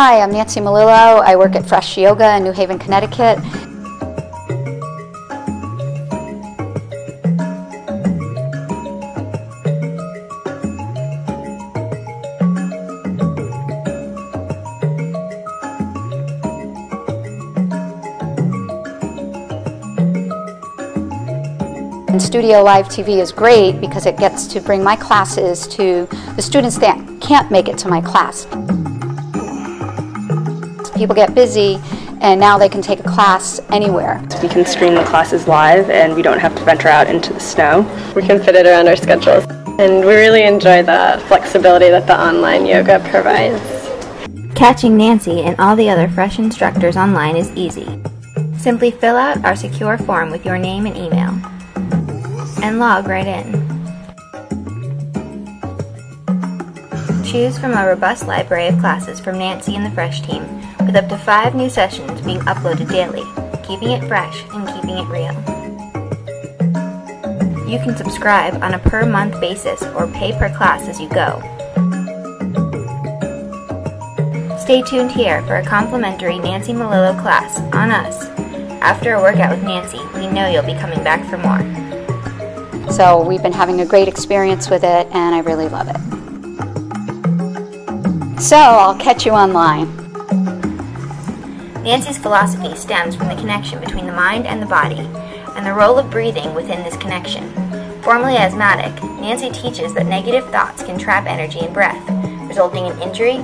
Hi, I'm Nancy Melillo. I work at Fresh Yoga in New Haven, Connecticut. And Studio Live TV is great because it gets to bring my classes to the students that can't make it to my class. People get busy and now they can take a class anywhere. We can stream the classes live and we don't have to venture out into the snow. We can fit it around our schedules. And we really enjoy the flexibility that the online yoga provides. Catching Nancy and all the other fresh instructors online is easy. Simply fill out our secure form with your name and email and log right in. Choose from a robust library of classes from Nancy and the Fresh team, with up to five new sessions being uploaded daily, keeping it fresh and keeping it real. You can subscribe on a per month basis or pay per class as you go. Stay tuned here for a complimentary Nancy Melillo class on us. After a workout with Nancy, we know you'll be coming back for more. So we've been having a great experience with it and I really love it. So I'll catch you online. Nancy's philosophy stems from the connection between the mind and the body, and the role of breathing within this connection. Formerly asthmatic, Nancy teaches that negative thoughts can trap energy in breath, resulting in injury,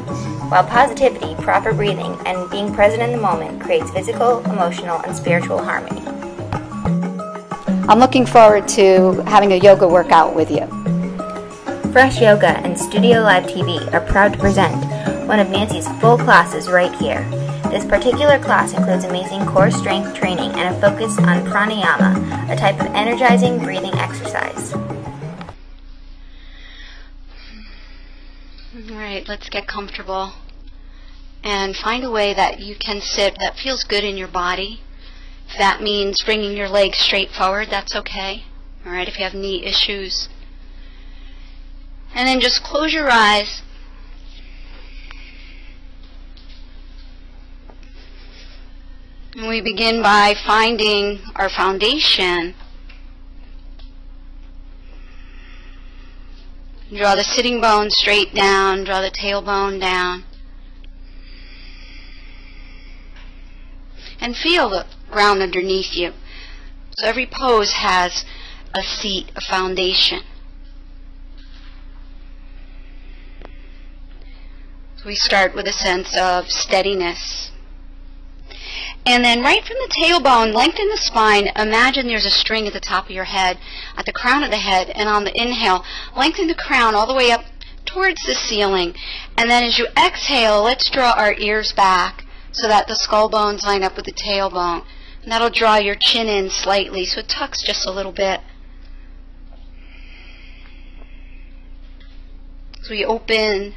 while positivity, proper breathing, and being present in the moment creates physical, emotional, and spiritual harmony. I'm looking forward to having a yoga workout with you. Fresh Yoga and Studio Live TV are proud to present one of Nancy's full classes right here. This particular class includes amazing core strength training and a focus on pranayama, a type of energizing breathing exercise. All right, let's get comfortable and find a way that you can sit that feels good in your body. If that means bringing your legs straight forward, that's okay. All right, if you have knee issues. And then just close your eyes. And we begin by finding our foundation. Draw the sitting bone straight down, draw the tailbone down. And feel the ground underneath you. So every pose has a seat, a foundation. We start with a sense of steadiness. And then right from the tailbone, lengthen the spine. Imagine there's a string at the top of your head, at the crown of the head, and on the inhale, lengthen the crown all the way up towards the ceiling. And then as you exhale, let's draw our ears back so that the skull bones line up with the tailbone. And that'll draw your chin in slightly so it tucks just a little bit. So we open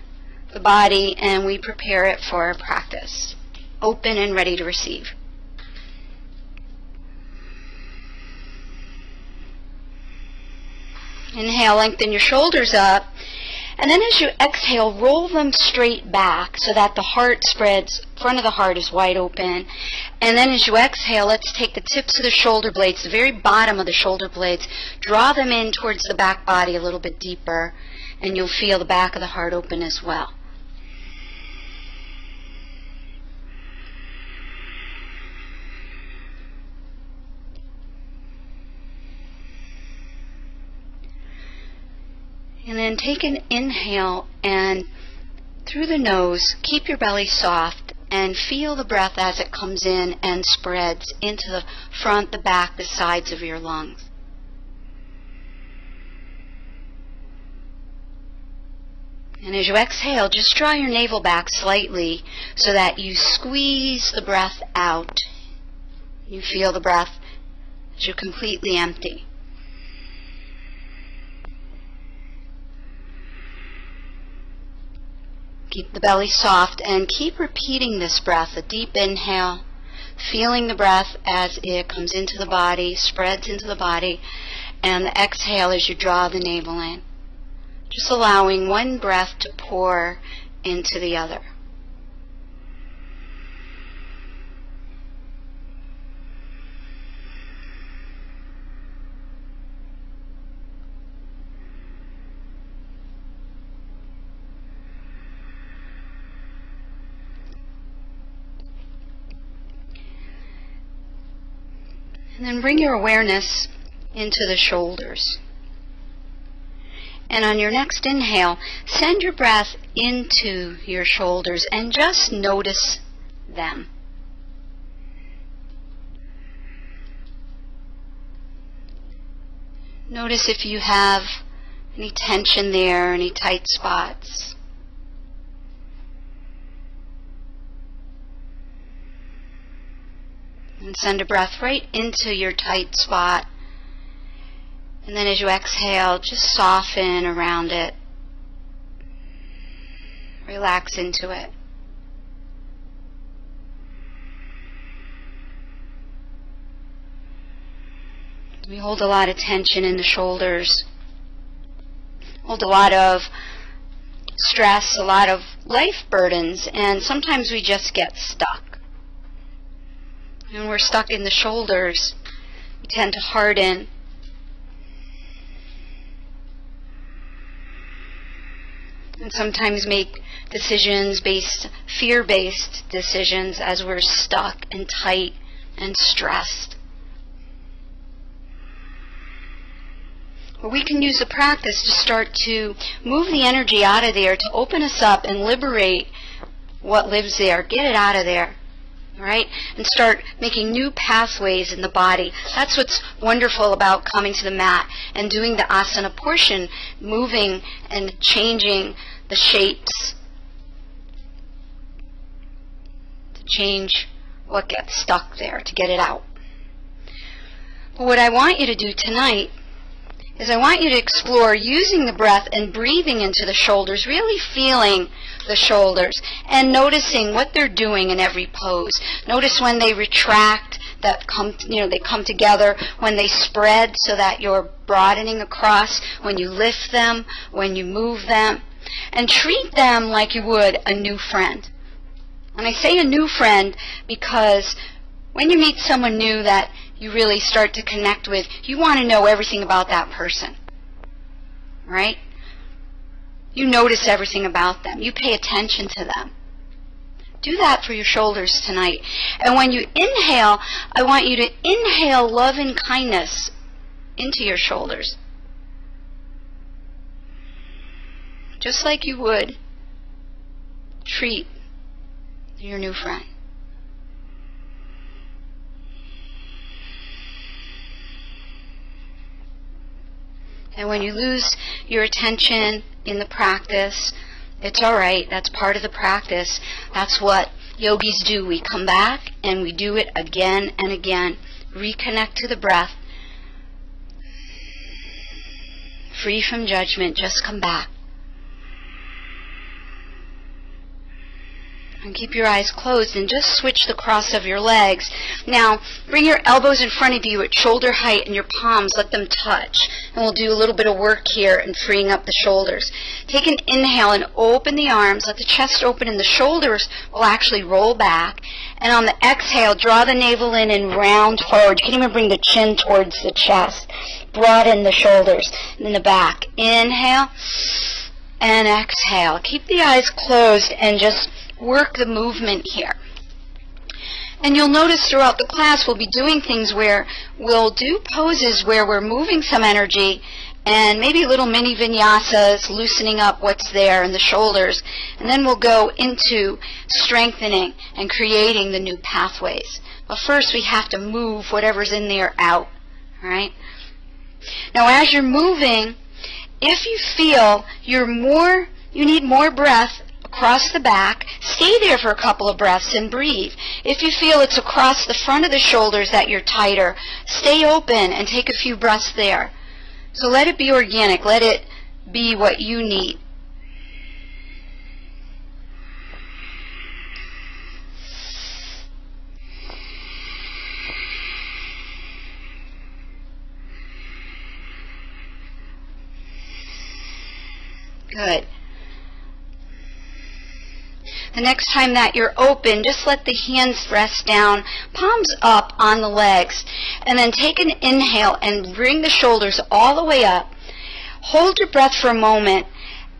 the body and we prepare it for practice. Open and ready to receive. Inhale, lengthen your shoulders up. And then as you exhale, roll them straight back so that the heart spreads, front of the heart is wide open. And then as you exhale, let's take the tips of the shoulder blades, the very bottom of the shoulder blades, draw them in towards the back body a little bit deeper, and you'll feel the back of the heart open as well. And then take an inhale and through the nose, keep your belly soft and feel the breath as it comes in and spreads into the front, the back, the sides of your lungs. And as you exhale, just draw your navel back slightly so that you squeeze the breath out. You feel the breath as you're completely empty. Keep the belly soft and keep repeating this breath, a deep inhale, feeling the breath as it comes into the body, spreads into the body, and the exhale as you draw the navel in. Just allowing one breath to pour into the other. And bring your awareness into the shoulders. And on your next inhale, send your breath into your shoulders and just notice them. Notice if you have any tension there, any tight spots. And send a breath right into your tight spot. And then as you exhale, just soften around it. Relax into it. We hold a lot of tension in the shoulders, hold a lot of stress, a lot of life burdens, and sometimes we just get stuck. When we're stuck in the shoulders, we tend to harden. And sometimes make decisions based, fear based decisions as we're stuck and tight and stressed. Or we can use the practice to start to move the energy out of there, to open us up and liberate what lives there. Get it out of there. Right? And start making new pathways in the body. That's what's wonderful about coming to the mat and doing the asana portion, moving and changing the shapes to change what gets stuck there, to get it out. But what I want you to do tonight is I want you to explore using the breath and breathing into the shoulders, really feeling the shoulders and noticing what they're doing in every pose. Notice when they retract, that come, you know, they come together, when they spread so that you're broadening across, when you lift them, when you move them, and treat them like you would a new friend. And I say a new friend because when you meet someone new that you really start to connect with, you want to know everything about that person. Right? You notice everything about them. You pay attention to them. Do that for your shoulders tonight. And when you inhale, I want you to inhale love and kindness into your shoulders. Just like you would treat your new friend. And when you lose your attention in the practice, it's all right. That's part of the practice. That's what yogis do. We come back and we do it again and again. Reconnect to the breath. Free from judgment. Just come back. And keep your eyes closed and just switch the cross of your legs. Now, bring your elbows in front of you at shoulder height and your palms, let them touch. And we'll do a little bit of work here in freeing up the shoulders. Take an inhale and open the arms, let the chest open and the shoulders will actually roll back. And on the exhale, draw the navel in and round forward. You can even bring the chin towards the chest. Broaden the shoulders and the back. Inhale and exhale. Keep the eyes closed and just work the movement here. And you'll notice throughout the class we'll be doing things where we'll do poses where we're moving some energy and maybe little mini vinyasas, loosening up what's there in the shoulders. And then we'll go into strengthening and creating the new pathways. But first we have to move whatever's in there out. Right? Now as you're moving, if you feel you're more, you need more breath across the back. Stay there for a couple of breaths and breathe. If you feel it's across the front of the shoulders that you're tighter, stay open and take a few breaths there. So let it be organic. Let it be what you need. Good. The next time that you're open, just let the hands rest down, palms up on the legs, and then take an inhale and bring the shoulders all the way up. Hold your breath for a moment,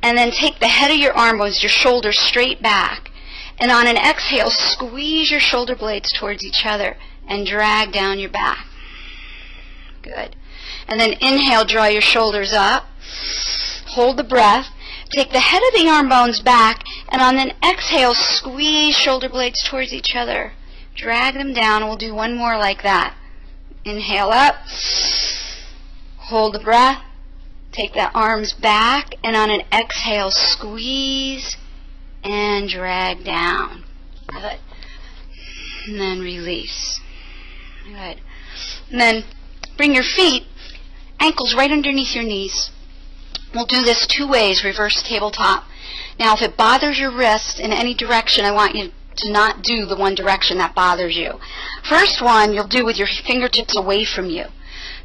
and then take the head of your arm bones, your shoulders straight back. And on an exhale, squeeze your shoulder blades towards each other and drag down your back. Good. And then inhale, draw your shoulders up. Hold the breath. Take the head of the arm bones back, and on an exhale, squeeze shoulder blades towards each other. Drag them down, we'll do one more like that. Inhale up. Hold the breath. Take the arms back, and on an exhale, squeeze and drag down. Good. And then release. Good. And then bring your feet, ankles right underneath your knees. We'll do this two ways, reverse tabletop. Now, if it bothers your wrist in any direction, I want you to not do the one direction that bothers you. First one, you'll do with your fingertips away from you.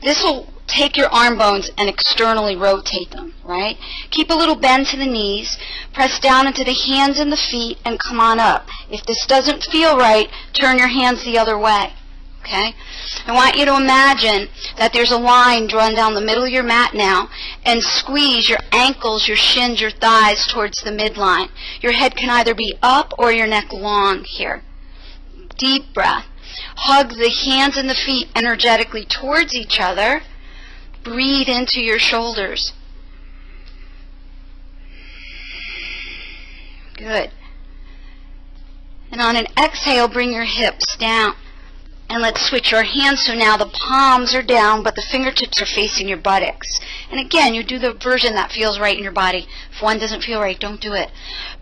This will take your arm bones and externally rotate them, right? Keep a little bend to the knees, press down into the hands and the feet, and come on up. If this doesn't feel right, turn your hands the other way. Okay? I want you to imagine that there's a line drawn down the middle of your mat now and squeeze your ankles, your shins, your thighs towards the midline. Your head can either be up or your neck long here. Deep breath. Hug the hands and the feet energetically towards each other. Breathe into your shoulders. Good. And on an exhale, bring your hips down. And let's switch our hands so now the palms are down, but the fingertips are facing your buttocks. And again, you do the version that feels right in your body. If one doesn't feel right, don't do it.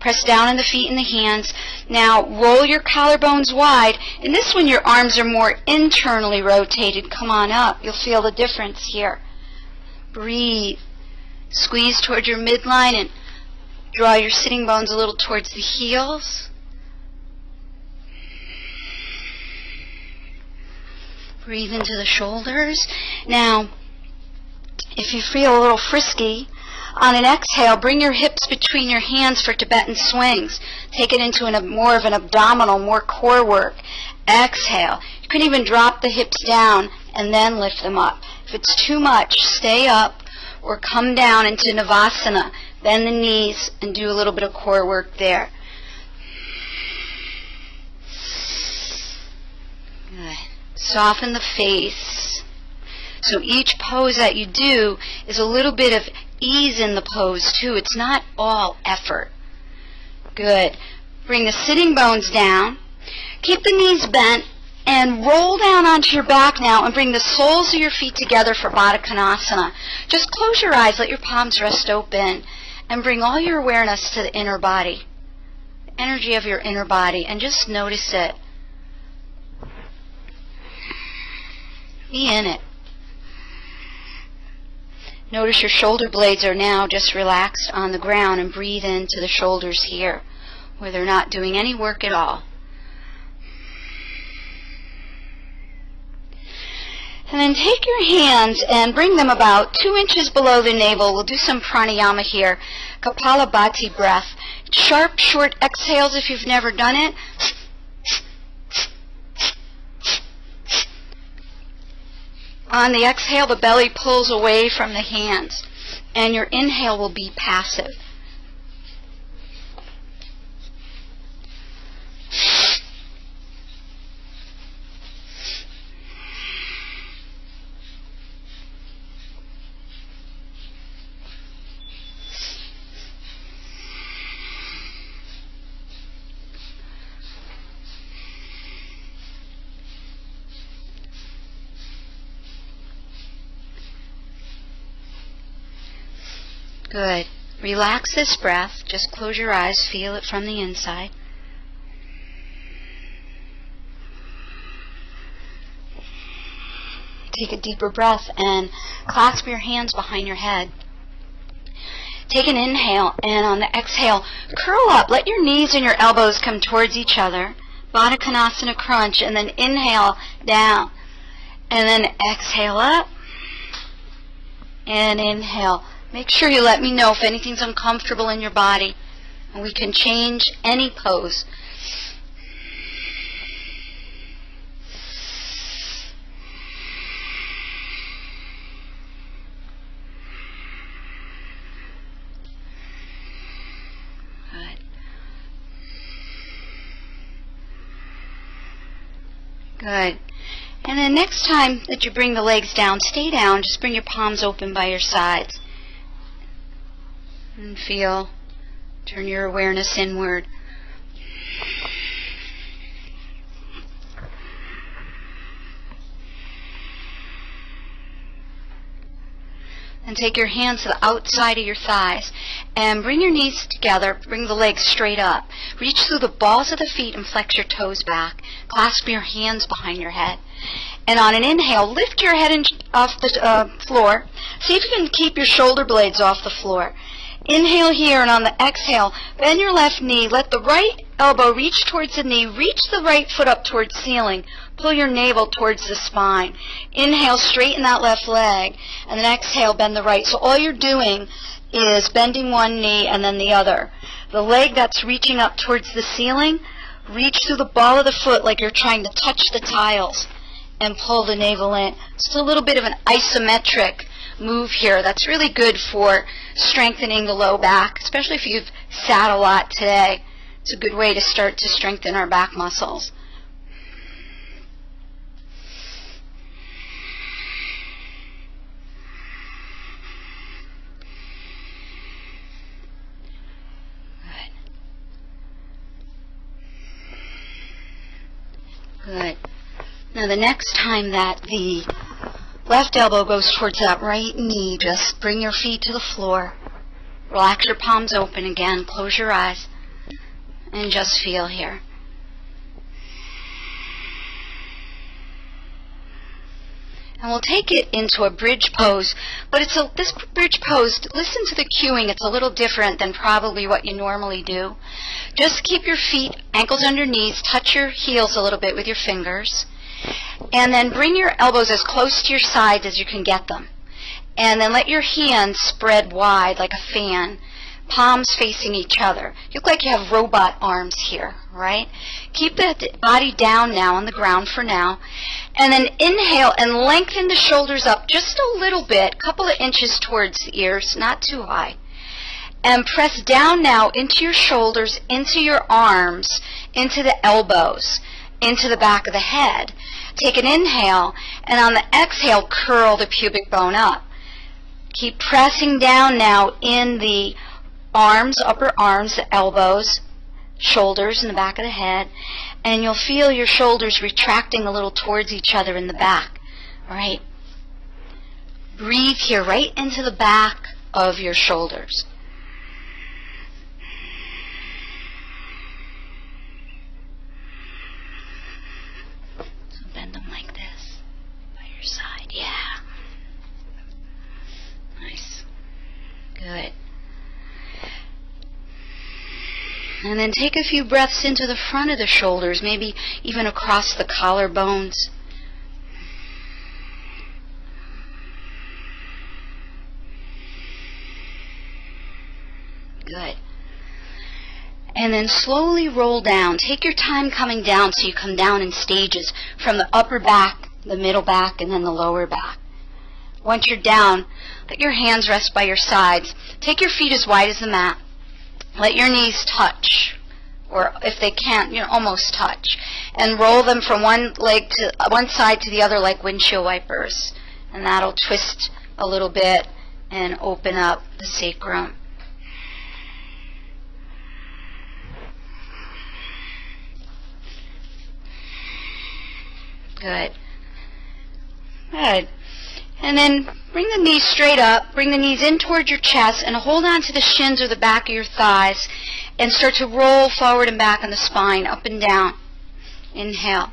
Press down in the feet and the hands. Now roll your collarbones wide. And this one, your arms are more internally rotated. Come on up. You'll feel the difference here. Breathe. Squeeze towards your midline and draw your sitting bones a little towards the heels. Breathe into the shoulders. Now, if you feel a little frisky, on an exhale, bring your hips between your hands for Tibetan swings. Take it into an, more of an abdominal, more core work. Exhale. You can even drop the hips down and then lift them up. If it's too much, stay up or come down into Navasana. Bend the knees and do a little bit of core work there. Soften the face. So each pose that you do is a little bit of ease in the pose too. It's not all effort. Good. Bring the sitting bones down. Keep the knees bent and roll down onto your back now and bring the soles of your feet together for Baddha Konasana. Just close your eyes, let your palms rest open, and bring all your awareness to the inner body. The energy of your inner body, and just notice it. Be in it. Notice your shoulder blades are now just relaxed on the ground and breathe into the shoulders here where they're not doing any work at all. And then take your hands and bring them about two inches below the navel. We'll do some pranayama here. Kapalabhati breath. Sharp, short exhales if you've never done it. On the exhale, the belly pulls away from the hands, and your inhale will be passive. Good. Relax this breath. Just close your eyes. Feel it from the inside. Take a deeper breath and clasp your hands behind your head. Take an inhale and on the exhale, curl up. Let your knees and your elbows come towards each other. Baddha Konasana crunch and then inhale down. And then exhale up. And inhale Make sure you let me know if anything's uncomfortable in your body. And we can change any pose. Good. Good. And then next time that you bring the legs down, stay down. Just bring your palms open by your sides. And feel. Turn your awareness inward. and take your hands to the outside of your thighs and bring your knees together, bring the legs straight up. Reach through the balls of the feet and flex your toes back. Clasp your hands behind your head. And on an inhale, lift your head off the uh, floor. See if you can keep your shoulder blades off the floor. Inhale here, and on the exhale, bend your left knee. Let the right elbow reach towards the knee. Reach the right foot up towards ceiling. Pull your navel towards the spine. Inhale, straighten that left leg. And then exhale, bend the right. So all you're doing is bending one knee and then the other. The leg that's reaching up towards the ceiling, reach through the ball of the foot like you're trying to touch the tiles and pull the navel in. Just a little bit of an isometric move here. That's really good for strengthening the low back, especially if you've sat a lot today. It's a good way to start to strengthen our back muscles. Good. Now the next time that the left elbow goes towards that right knee, just bring your feet to the floor. Relax your palms open again. Close your eyes. And just feel here. And we'll take it into a bridge pose, but it's a, this bridge pose, listen to the cueing, it's a little different than probably what you normally do. Just keep your feet, ankles under knees, touch your heels a little bit with your fingers, and then bring your elbows as close to your sides as you can get them. And then let your hands spread wide like a fan palms facing each other. You look like you have robot arms here, right? Keep the body down now on the ground for now. And then inhale and lengthen the shoulders up just a little bit, a couple of inches towards the ears, not too high. And press down now into your shoulders, into your arms, into the elbows, into the back of the head. Take an inhale, and on the exhale, curl the pubic bone up. Keep pressing down now in the arms, upper arms, the elbows, shoulders in the back of the head, and you'll feel your shoulders retracting a little towards each other in the back. All right? Breathe here right into the back of your shoulders. Good. And then take a few breaths into the front of the shoulders, maybe even across the collarbones. Good. And then slowly roll down. Take your time coming down so you come down in stages from the upper back, the middle back, and then the lower back. Once you're down, let your hands rest by your sides. Take your feet as wide as the mat. Let your knees touch, or if they can't, you know, almost touch, and roll them from one leg to uh, one side to the other like windshield wipers, and that'll twist a little bit and open up the sacrum. Good. Good. And then bring the knees straight up, bring the knees in towards your chest, and hold on to the shins or the back of your thighs, and start to roll forward and back on the spine, up and down. Inhale.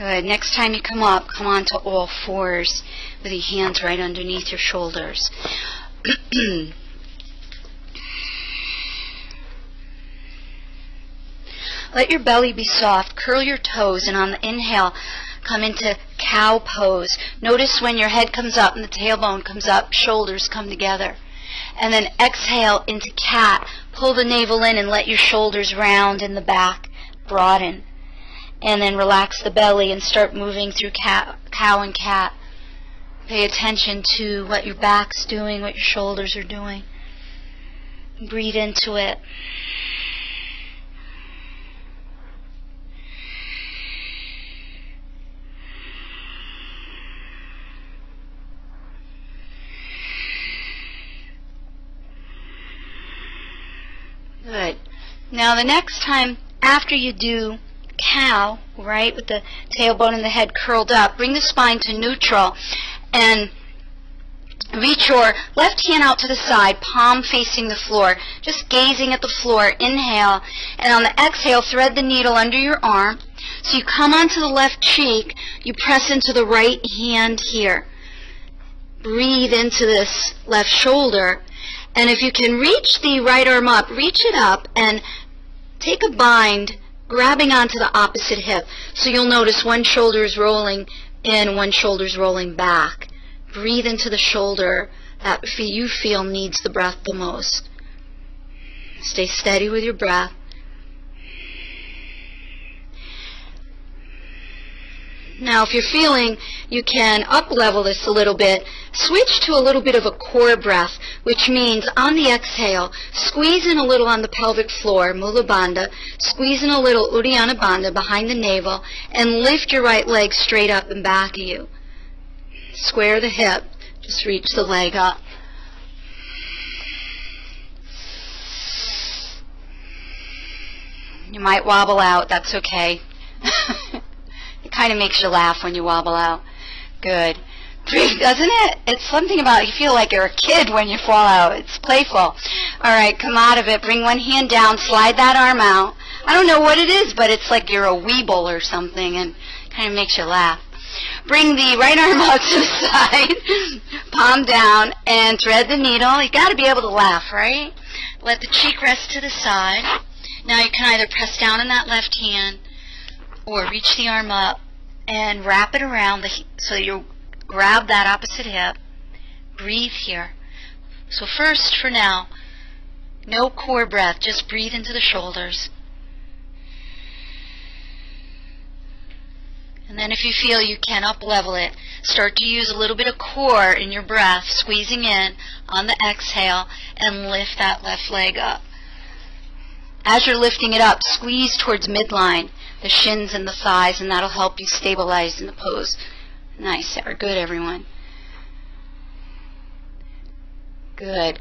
Good. Next time you come up, come on to all fours with your hands right underneath your shoulders. Let your belly be soft. Curl your toes, and on the inhale, come into cow pose. Notice when your head comes up and the tailbone comes up, shoulders come together. And then exhale into cat. Pull the navel in and let your shoulders round in the back, broaden. And then relax the belly and start moving through cat, cow and cat. Pay attention to what your back's doing, what your shoulders are doing. Breathe into it. Good. Now the next time after you do cow, right, with the tailbone and the head curled up, bring the spine to neutral and reach your left hand out to the side, palm facing the floor, just gazing at the floor. Inhale, and on the exhale, thread the needle under your arm. So you come onto the left cheek, you press into the right hand here. Breathe into this left shoulder, and if you can reach the right arm up, reach it up and take a bind, grabbing onto the opposite hip. So you'll notice one shoulder is rolling in, one shoulders rolling back. Breathe into the shoulder that you feel needs the breath the most. Stay steady with your breath. Now, if you're feeling you can up level this a little bit, switch to a little bit of a core breath, which means on the exhale, squeeze in a little on the pelvic floor, Mula Bandha, squeeze in a little Uddiyana Bandha behind the navel, and lift your right leg straight up and back of you. Square the hip, just reach the leg up. You might wobble out, that's okay. It kind of makes you laugh when you wobble out. Good. Doesn't it? It's something about you feel like you're a kid when you fall out. It's playful. All right, come out of it. Bring one hand down. Slide that arm out. I don't know what it is, but it's like you're a weeble or something, and kind of makes you laugh. Bring the right arm out to the side, palm down, and thread the needle. You got to be able to laugh, right? Let the cheek rest to the side. Now you can either press down on that left hand or reach the arm up and wrap it around the so you grab that opposite hip. Breathe here. So first, for now, no core breath, just breathe into the shoulders. And then if you feel you can up level it, start to use a little bit of core in your breath, squeezing in on the exhale and lift that left leg up. As you're lifting it up, squeeze towards midline the shins and the thighs, and that'll help you stabilize in the pose. Nice, Sarah. Good, everyone. Good.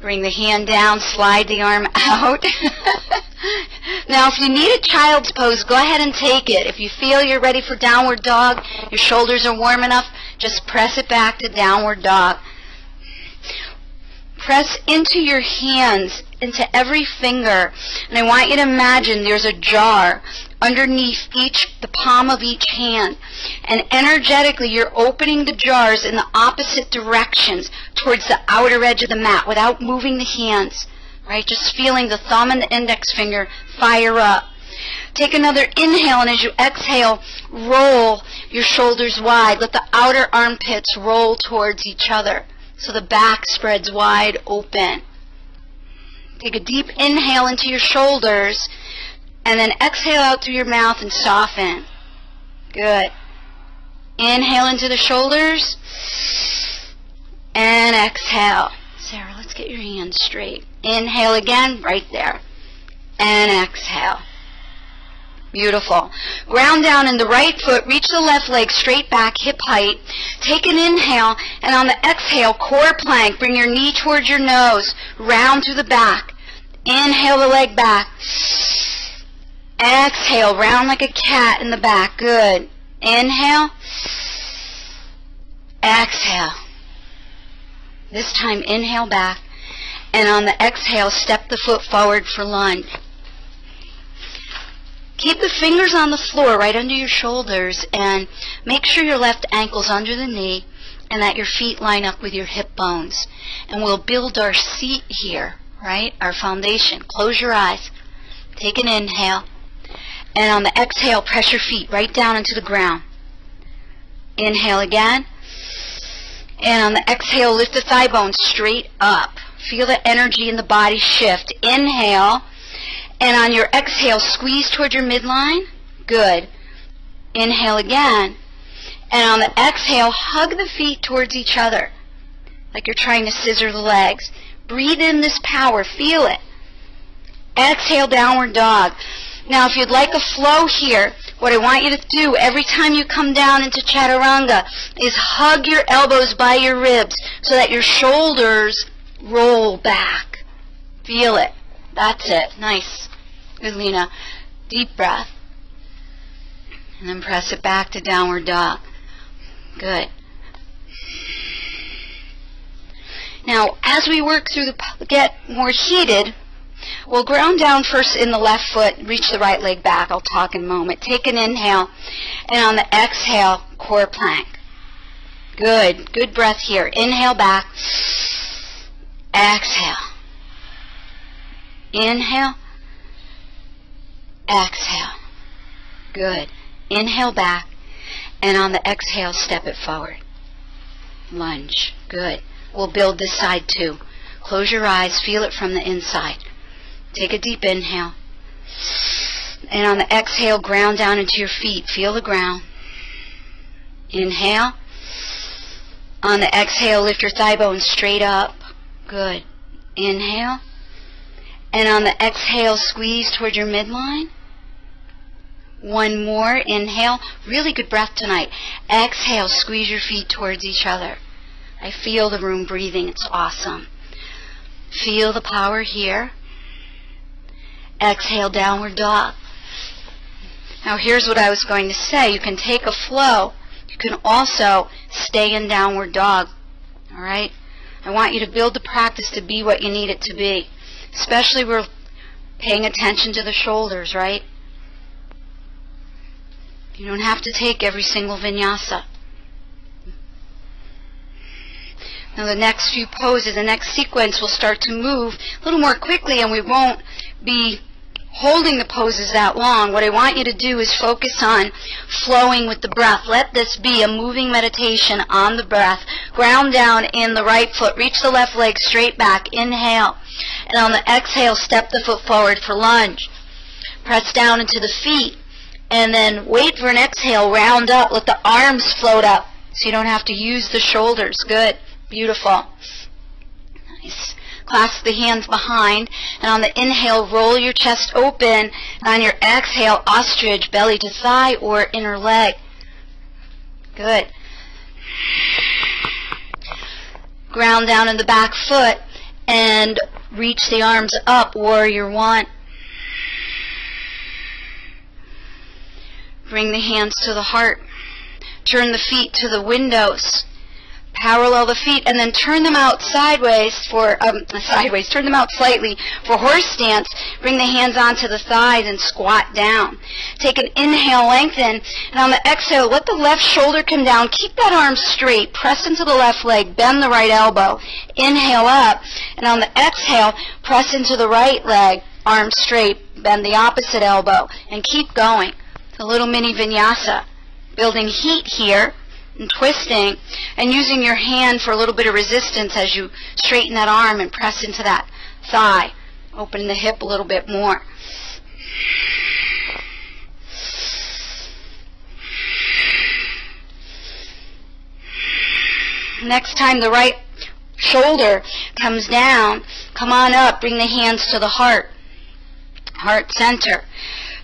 Bring the hand down, slide the arm out. now, if you need a child's pose, go ahead and take it. If you feel you're ready for downward dog, your shoulders are warm enough, just press it back to downward dog. Press into your hands into every finger. And I want you to imagine there's a jar underneath each, the palm of each hand. And energetically, you're opening the jars in the opposite directions towards the outer edge of the mat without moving the hands. Right? Just feeling the thumb and the index finger fire up. Take another inhale, and as you exhale, roll your shoulders wide. Let the outer armpits roll towards each other so the back spreads wide open. Take a deep inhale into your shoulders and then exhale out through your mouth and soften. Good. Inhale into the shoulders and exhale. Sarah, let's get your hands straight. Inhale again, right there. And exhale. Beautiful. Ground down in the right foot, reach the left leg straight back, hip height. Take an inhale, and on the exhale, core plank, bring your knee towards your nose, round through the back. Inhale the leg back. Exhale, round like a cat in the back. Good. Inhale. Exhale. This time, inhale back. And on the exhale, step the foot forward for lunge. Keep the fingers on the floor right under your shoulders and make sure your left ankle's under the knee and that your feet line up with your hip bones. And we'll build our seat here, right? Our foundation. Close your eyes. Take an inhale. And on the exhale, press your feet right down into the ground. Inhale again. And on the exhale, lift the thigh bones straight up. Feel the energy in the body shift. Inhale. And on your exhale, squeeze toward your midline. Good. Inhale again. And on the exhale, hug the feet towards each other, like you're trying to scissor the legs. Breathe in this power, feel it. Exhale, downward dog. Now, if you'd like a flow here, what I want you to do every time you come down into chaturanga is hug your elbows by your ribs so that your shoulders roll back. Feel it. That's it. Nice. Good, Lena. Deep breath. And then press it back to downward dog. Good. Now, as we work through the, get more heated, we'll ground down first in the left foot, reach the right leg back. I'll talk in a moment. Take an inhale, and on the exhale, core plank. Good. Good breath here. Inhale back. Exhale. Inhale. Exhale. Good. Inhale back. And on the exhale, step it forward. Lunge. Good. We'll build this side too. Close your eyes. Feel it from the inside. Take a deep inhale. And on the exhale, ground down into your feet. Feel the ground. Inhale. On the exhale, lift your thigh bones straight up. Good. Inhale. And on the exhale, squeeze toward your midline. One more. Inhale. Really good breath tonight. Exhale. Squeeze your feet towards each other. I feel the room breathing. It's awesome. Feel the power here. Exhale, downward dog. Now here's what I was going to say. You can take a flow. You can also stay in downward dog. All right? I want you to build the practice to be what you need it to be. Especially we're paying attention to the shoulders, right? You don't have to take every single vinyasa. Now the next few poses, the next sequence will start to move a little more quickly and we won't be holding the poses that long. What I want you to do is focus on flowing with the breath. Let this be a moving meditation on the breath. Ground down in the right foot. Reach the left leg straight back. Inhale. And on the exhale, step the foot forward for lunge. Press down into the feet. And then wait for an exhale. Round up. Let the arms float up so you don't have to use the shoulders. Good. Beautiful. Nice. Clasp the hands behind, and on the inhale, roll your chest open, and on your exhale, ostrich, belly to thigh or inner leg. Good. Ground down in the back foot, and reach the arms up, warrior one. Bring the hands to the heart. Turn the feet to the windows parallel the feet and then turn them out sideways for um, sideways turn them out slightly for horse stance bring the hands onto the thighs and squat down. Take an inhale lengthen and on the exhale let the left shoulder come down. Keep that arm straight press into the left leg bend the right elbow. Inhale up and on the exhale press into the right leg arm straight bend the opposite elbow and keep going. It's a little mini vinyasa. Building heat here and twisting and using your hand for a little bit of resistance as you straighten that arm and press into that thigh. Open the hip a little bit more. Next time the right shoulder comes down, come on up, bring the hands to the heart, heart center.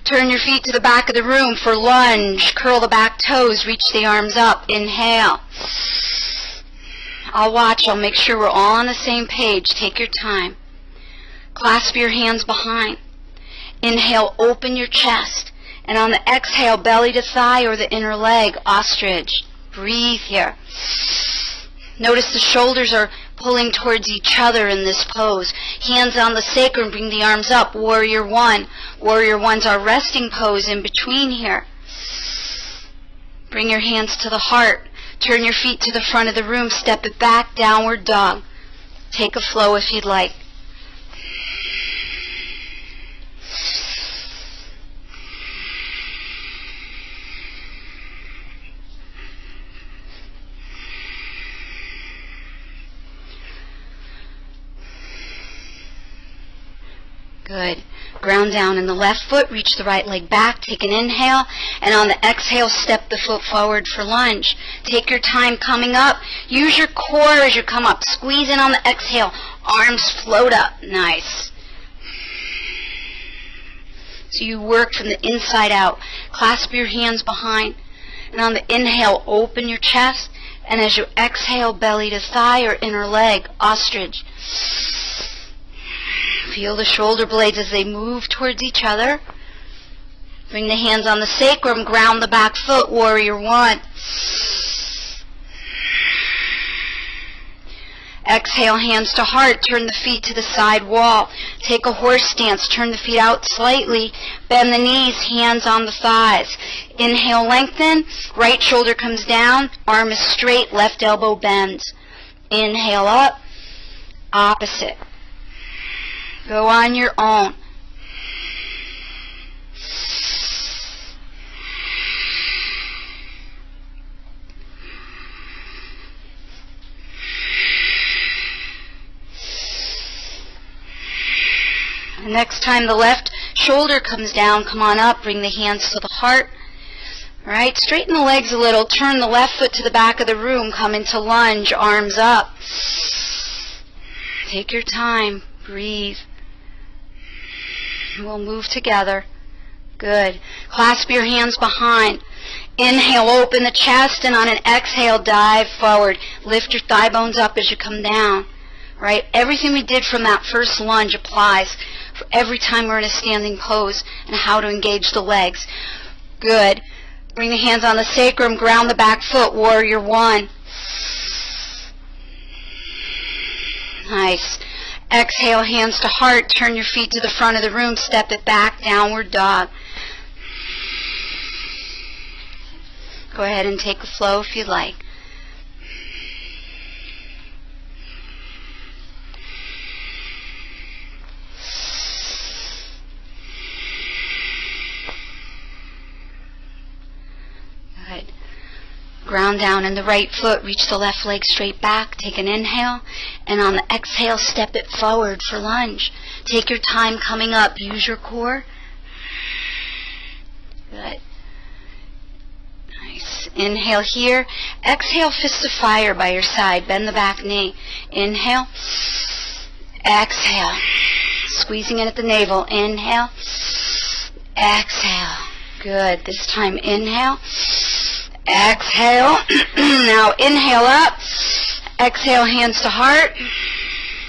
Turn your feet to the back of the room for lunge. Curl the back toes. Reach the arms up. Inhale. I'll watch. I'll make sure we're all on the same page. Take your time. Clasp your hands behind. Inhale, open your chest. And on the exhale, belly to thigh or the inner leg, ostrich. Breathe here. Notice the shoulders are pulling towards each other in this pose. Hands on the sacrum, bring the arms up. Warrior one. Warrior one's our resting pose in between here. Bring your hands to the heart. Turn your feet to the front of the room. Step it back. Downward dog. Take a flow if you'd like. Good. Ground down in the left foot, reach the right leg back, take an inhale, and on the exhale, step the foot forward for lunge. Take your time coming up. Use your core as you come up. Squeeze in on the exhale. Arms float up. Nice. So you work from the inside out. Clasp your hands behind. And on the inhale, open your chest. And as you exhale, belly to thigh or inner leg, ostrich. Feel the shoulder blades as they move towards each other. Bring the hands on the sacrum, ground the back foot, warrior one. Exhale, hands to heart, turn the feet to the side wall. Take a horse stance, turn the feet out slightly, bend the knees, hands on the thighs. Inhale, lengthen, right shoulder comes down, arm is straight, left elbow bends. Inhale up, opposite. Go on your own. Next time the left shoulder comes down, come on up, bring the hands to the heart. All right, straighten the legs a little, turn the left foot to the back of the room, come into lunge, arms up. Take your time, breathe. We'll move together. Good. Clasp your hands behind. Inhale, open the chest, and on an exhale, dive forward. Lift your thigh bones up as you come down. Right? Everything we did from that first lunge applies for every time we're in a standing pose and how to engage the legs. Good. Bring the hands on the sacrum, ground the back foot, warrior one. Nice. Exhale, hands to heart. Turn your feet to the front of the room. Step it back, downward dog. Go ahead and take a flow if you'd like. Ground down in the right foot, reach the left leg straight back, take an inhale, and on the exhale, step it forward for lunge. Take your time coming up, use your core. Good. Nice. Inhale here. Exhale, fist of fire by your side. Bend the back knee. Inhale. Exhale. Squeezing in at the navel. Inhale. Exhale. Good. This time, inhale. Exhale. now inhale up. Exhale, hands to heart.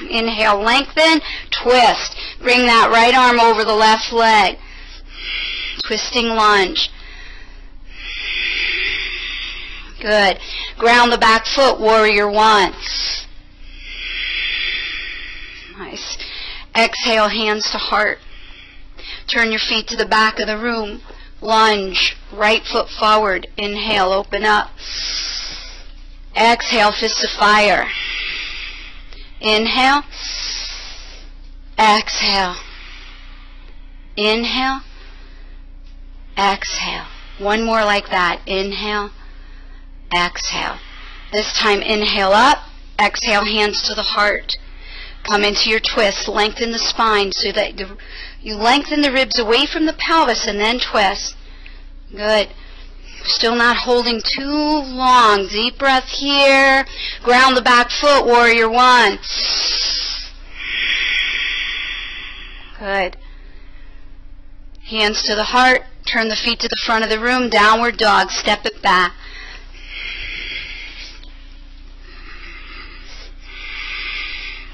Inhale, lengthen. Twist. Bring that right arm over the left leg. Twisting lunge. Good. Ground the back foot, warrior one. Nice. Exhale, hands to heart. Turn your feet to the back of the room. Lunge, right foot forward. Inhale, open up. Exhale, fist of fire. Inhale. Exhale. Inhale. Exhale. One more like that. Inhale. Exhale. This time inhale up. Exhale, hands to the heart. Come into your twist. Lengthen the spine so that the, you lengthen the ribs away from the pelvis and then twist. Good. Still not holding too long. Deep breath here. Ground the back foot, warrior one. Good. Hands to the heart. Turn the feet to the front of the room. Downward dog. Step it back.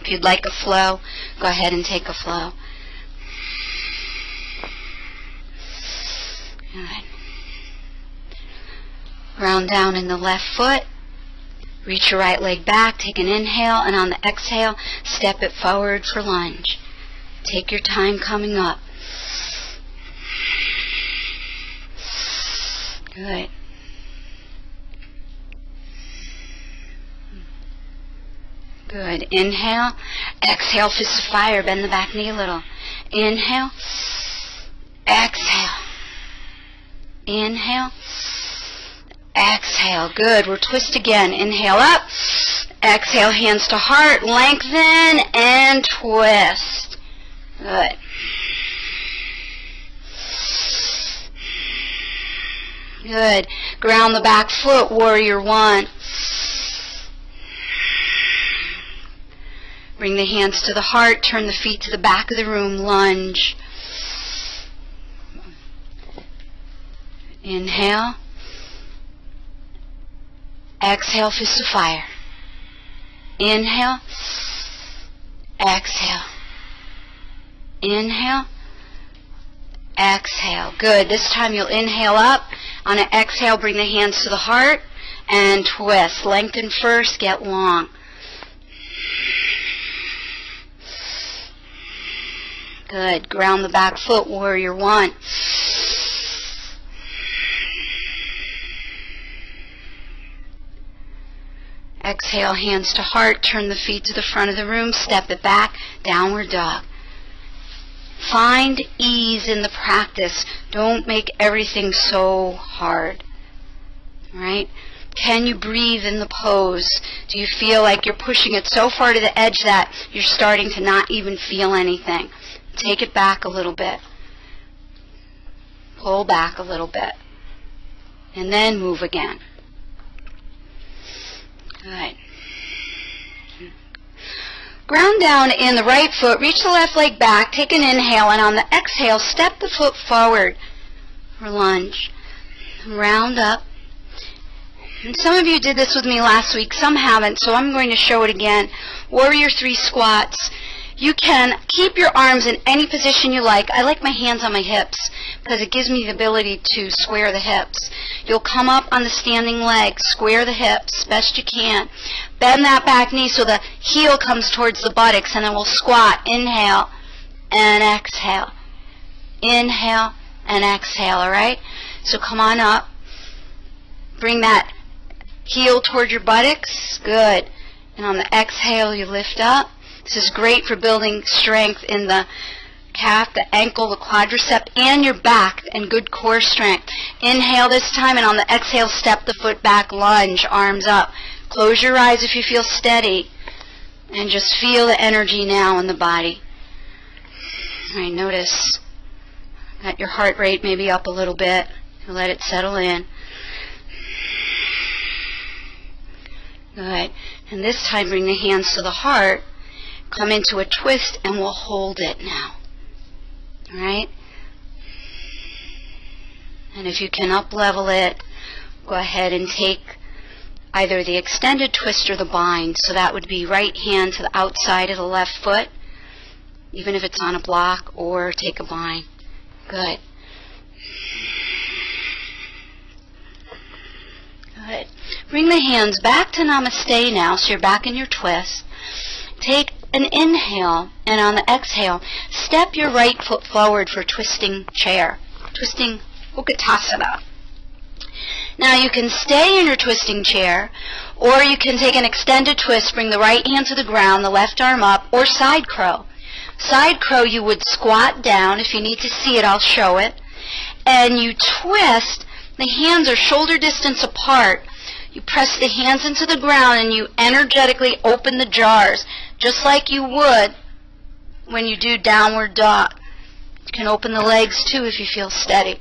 If you'd like a flow, go ahead and take a flow. Good. Ground down in the left foot. Reach your right leg back. Take an inhale, and on the exhale, step it forward for lunge. Take your time coming up. Good. Good. Inhale. Exhale, fist of fire. Bend the back knee a little. Inhale. Exhale. Inhale. Exhale, good. We'll twist again. Inhale up. Exhale, hands to heart. Lengthen and twist. Good. Good. Ground the back foot, warrior one. Bring the hands to the heart. Turn the feet to the back of the room. Lunge. Inhale. Exhale, fist of fire. Inhale. Exhale. Inhale. Exhale. Good. This time you'll inhale up. On an exhale, bring the hands to the heart and twist. Lengthen first, get long. Good. Ground the back foot, warrior one. Exhale, hands to heart, turn the feet to the front of the room, step it back, downward dog. Find ease in the practice. Don't make everything so hard. Right? Can you breathe in the pose? Do you feel like you're pushing it so far to the edge that you're starting to not even feel anything? Take it back a little bit. Pull back a little bit. And then move again. Good. Ground down in the right foot, reach the left leg back, take an inhale, and on the exhale, step the foot forward for lunge. Round up. And some of you did this with me last week, some haven't, so I'm going to show it again. Warrior three squats. You can keep your arms in any position you like. I like my hands on my hips because it gives me the ability to square the hips. You'll come up on the standing leg, square the hips best you can. Bend that back knee so the heel comes towards the buttocks and then we'll squat. Inhale and exhale. Inhale and exhale, alright? So come on up. Bring that heel toward your buttocks. Good. And on the exhale, you lift up. This is great for building strength in the calf, the ankle, the quadricep, and your back, and good core strength. Inhale this time, and on the exhale, step the foot back, lunge, arms up. Close your eyes if you feel steady, and just feel the energy now in the body. Right, notice that your heart rate may be up a little bit. Let it settle in. Good. And this time, bring the hands to the heart come into a twist and we'll hold it now. Alright? And if you can up level it, go ahead and take either the extended twist or the bind. So that would be right hand to the outside of the left foot, even if it's on a block, or take a bind. Good. Good. Bring the hands back to Namaste now, so you're back in your twist. Take an inhale, and on the exhale, step your right foot forward for twisting chair, twisting Utkatasana. Now you can stay in your twisting chair, or you can take an extended twist, bring the right hand to the ground, the left arm up, or side crow. Side crow, you would squat down. If you need to see it, I'll show it. And you twist, the hands are shoulder distance apart. You press the hands into the ground and you energetically open the jars just like you would when you do downward dog. You can open the legs too if you feel steady.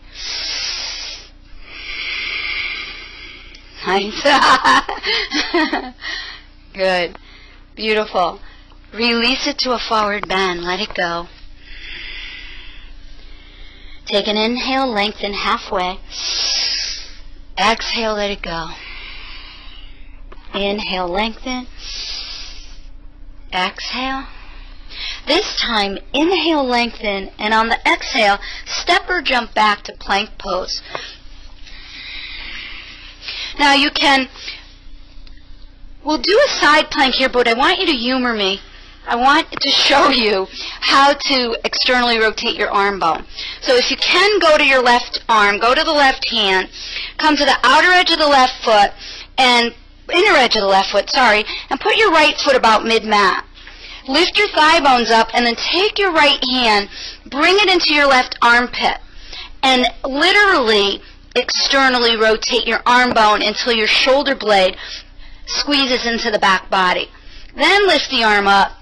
Nice. Good. Beautiful. Release it to a forward bend. Let it go. Take an inhale, lengthen halfway. Exhale, let it go. Inhale, lengthen. Exhale. This time, inhale, lengthen, and on the exhale, step or jump back to plank pose. Now you can, we'll do a side plank here, but I want you to humor me. I want to show you how to externally rotate your arm bone. So if you can go to your left arm, go to the left hand, come to the outer edge of the left foot, and inner edge of the left foot, sorry, and put your right foot about mid-mat. Lift your thigh bones up and then take your right hand, bring it into your left armpit, and literally externally rotate your arm bone until your shoulder blade squeezes into the back body. Then lift the arm up,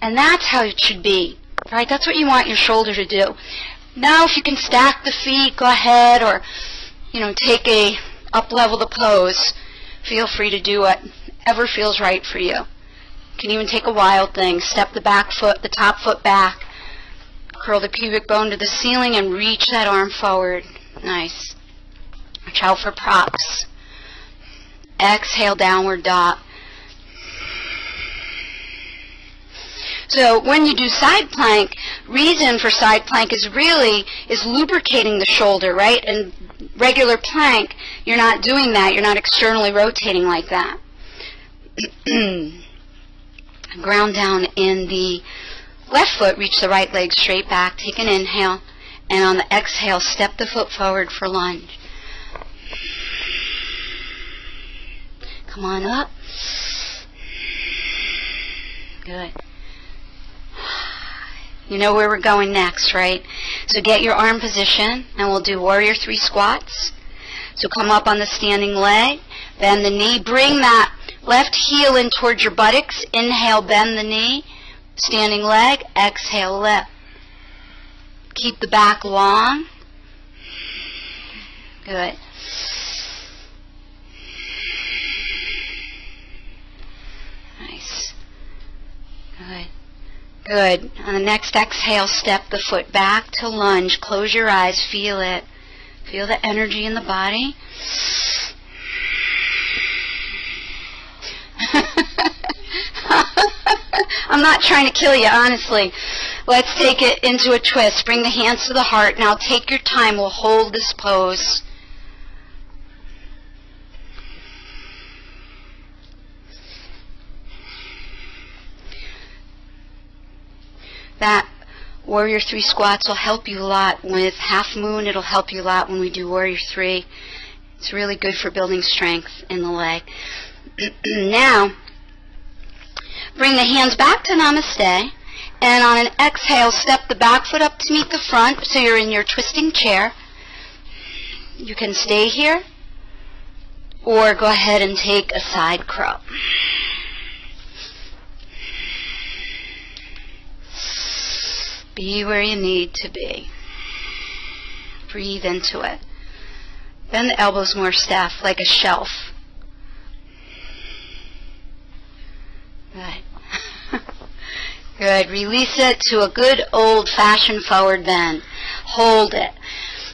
and that's how it should be. Right? That's what you want your shoulder to do. Now if you can stack the feet, go ahead, or you know, take a up level the pose. Feel free to do whatever feels right for you. You can even take a wild thing. Step the back foot, the top foot back. Curl the pubic bone to the ceiling and reach that arm forward. Nice. Watch out for props. Exhale, downward dog. So when you do side plank, reason for side plank is really is lubricating the shoulder, right? And regular plank, you're not doing that. You're not externally rotating like that. Ground down in the left foot, reach the right leg straight back, take an inhale, and on the exhale, step the foot forward for lunge. Come on up. Good. You know where we're going next, right? So get your arm position, and we'll do warrior three squats. So come up on the standing leg, bend the knee, bring that left heel in towards your buttocks. Inhale, bend the knee, standing leg, exhale, lift. Keep the back long. Good. Nice. Good. Good. On the next exhale, step the foot back to lunge. Close your eyes. Feel it. Feel the energy in the body. I'm not trying to kill you, honestly. Let's take it into a twist. Bring the hands to the heart. Now take your time. We'll hold this pose. That Warrior 3 squats will help you a lot with half moon. It'll help you a lot when we do Warrior 3. It's really good for building strength in the leg. now, bring the hands back to Namaste. And on an exhale, step the back foot up to meet the front so you're in your twisting chair. You can stay here or go ahead and take a side crow. Be where you need to be. Breathe into it. Bend the elbows more staff like a shelf. Good. good. Release it to a good old fashioned forward bend. Hold it.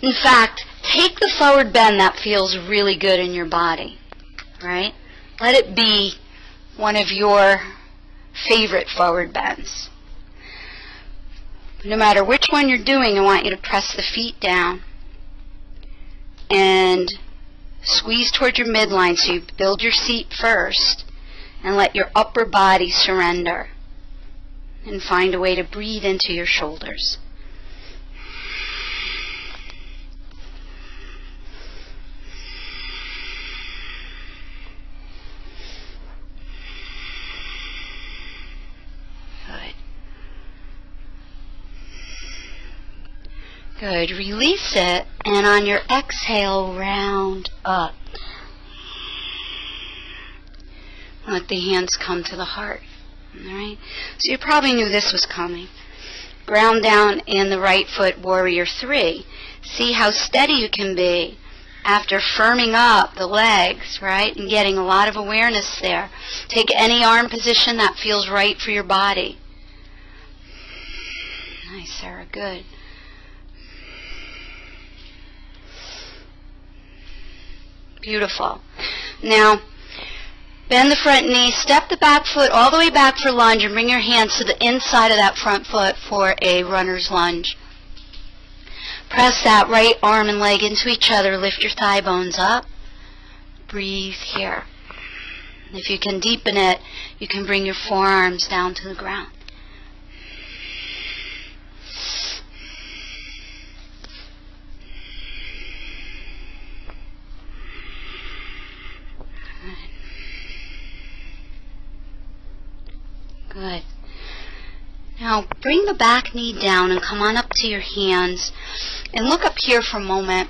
In fact, take the forward bend that feels really good in your body. Right? Let it be one of your favorite forward bends. No matter which one you're doing, I want you to press the feet down and squeeze toward your midline so you build your seat first and let your upper body surrender and find a way to breathe into your shoulders. Good. Release it, and on your exhale, round up. Let the hands come to the heart. Alright? So you probably knew this was coming. Ground down in the right foot, warrior three. See how steady you can be after firming up the legs, right? And getting a lot of awareness there. Take any arm position that feels right for your body. Nice, Sarah. Good. Beautiful. Now, bend the front knee, step the back foot all the way back for lunge, and bring your hands to the inside of that front foot for a runner's lunge. Press that right arm and leg into each other. Lift your thigh bones up. Breathe here. If you can deepen it, you can bring your forearms down to the ground. Good. Now bring the back knee down and come on up to your hands and look up here for a moment.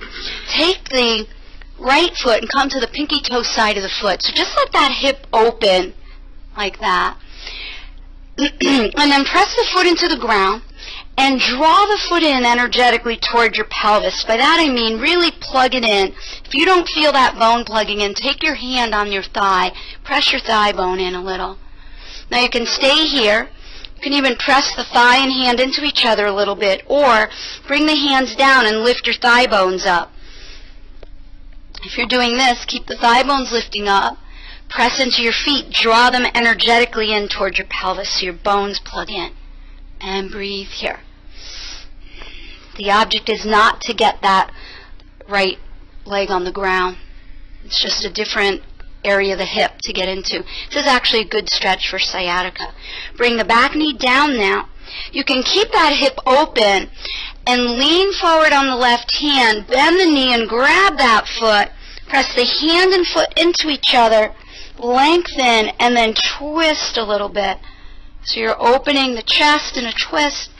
Take the right foot and come to the pinky toe side of the foot. So just let that hip open like that. and then press the foot into the ground and draw the foot in energetically toward your pelvis. By that I mean really plug it in. If you don't feel that bone plugging in, take your hand on your thigh, press your thigh bone in a little. Now you can stay here. You can even press the thigh and hand into each other a little bit, or bring the hands down and lift your thigh bones up. If you're doing this, keep the thigh bones lifting up. Press into your feet. Draw them energetically in toward your pelvis so your bones plug in. And breathe here. The object is not to get that right leg on the ground. It's just a different area of the hip to get into. This is actually a good stretch for sciatica. Bring the back knee down now. You can keep that hip open and lean forward on the left hand, bend the knee and grab that foot. Press the hand and foot into each other, lengthen, and then twist a little bit. So you're opening the chest in a twist,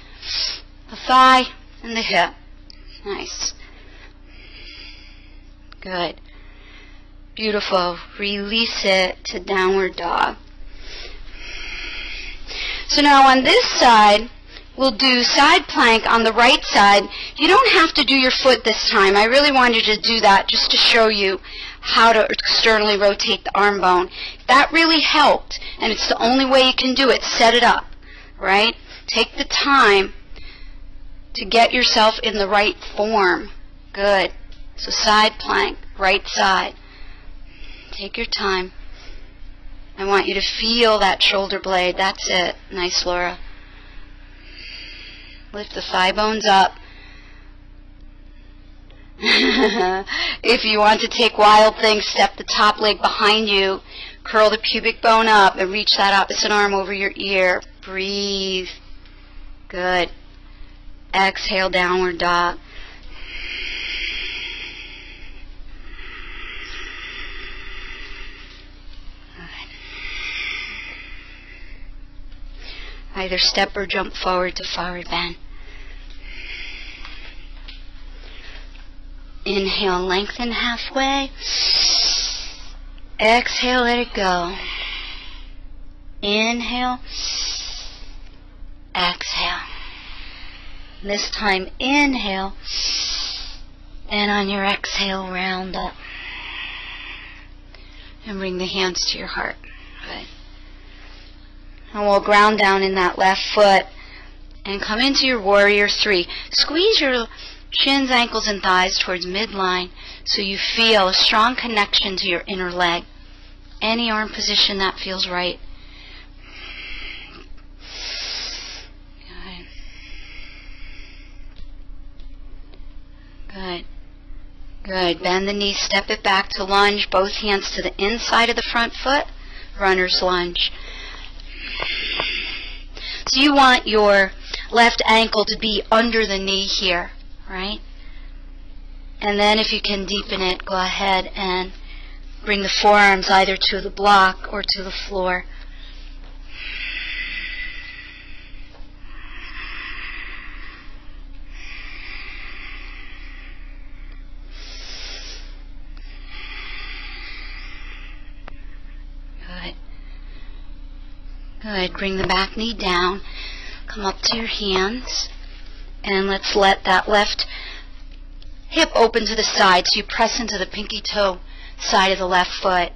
the thigh, and the hip. Nice. Good. Beautiful. Release it to downward dog. So now on this side, we'll do side plank on the right side. You don't have to do your foot this time. I really wanted to do that just to show you how to externally rotate the arm bone. That really helped, and it's the only way you can do it. Set it up, right? Take the time to get yourself in the right form. Good. So side plank, right side. Take your time. I want you to feel that shoulder blade. That's it. Nice, Laura. Lift the thigh bones up. if you want to take wild things, step the top leg behind you. Curl the pubic bone up and reach that opposite arm over your ear. Breathe. Good. Exhale, downward dog. Either step or jump forward to forward bend. Inhale, lengthen halfway. Exhale, let it go. Inhale. Exhale. This time, inhale. And on your exhale, round up. And bring the hands to your heart. And we'll ground down in that left foot and come into your warrior three. Squeeze your shins, ankles, and thighs towards midline so you feel a strong connection to your inner leg. Any arm position that feels right. Good. Good. Good. Bend the knee, step it back to lunge, both hands to the inside of the front foot, runner's lunge. So you want your left ankle to be under the knee here, right? And then if you can deepen it, go ahead and bring the forearms either to the block or to the floor. Good. Bring the back knee down. Come up to your hands. And let's let that left hip open to the side. So you press into the pinky toe side of the left foot.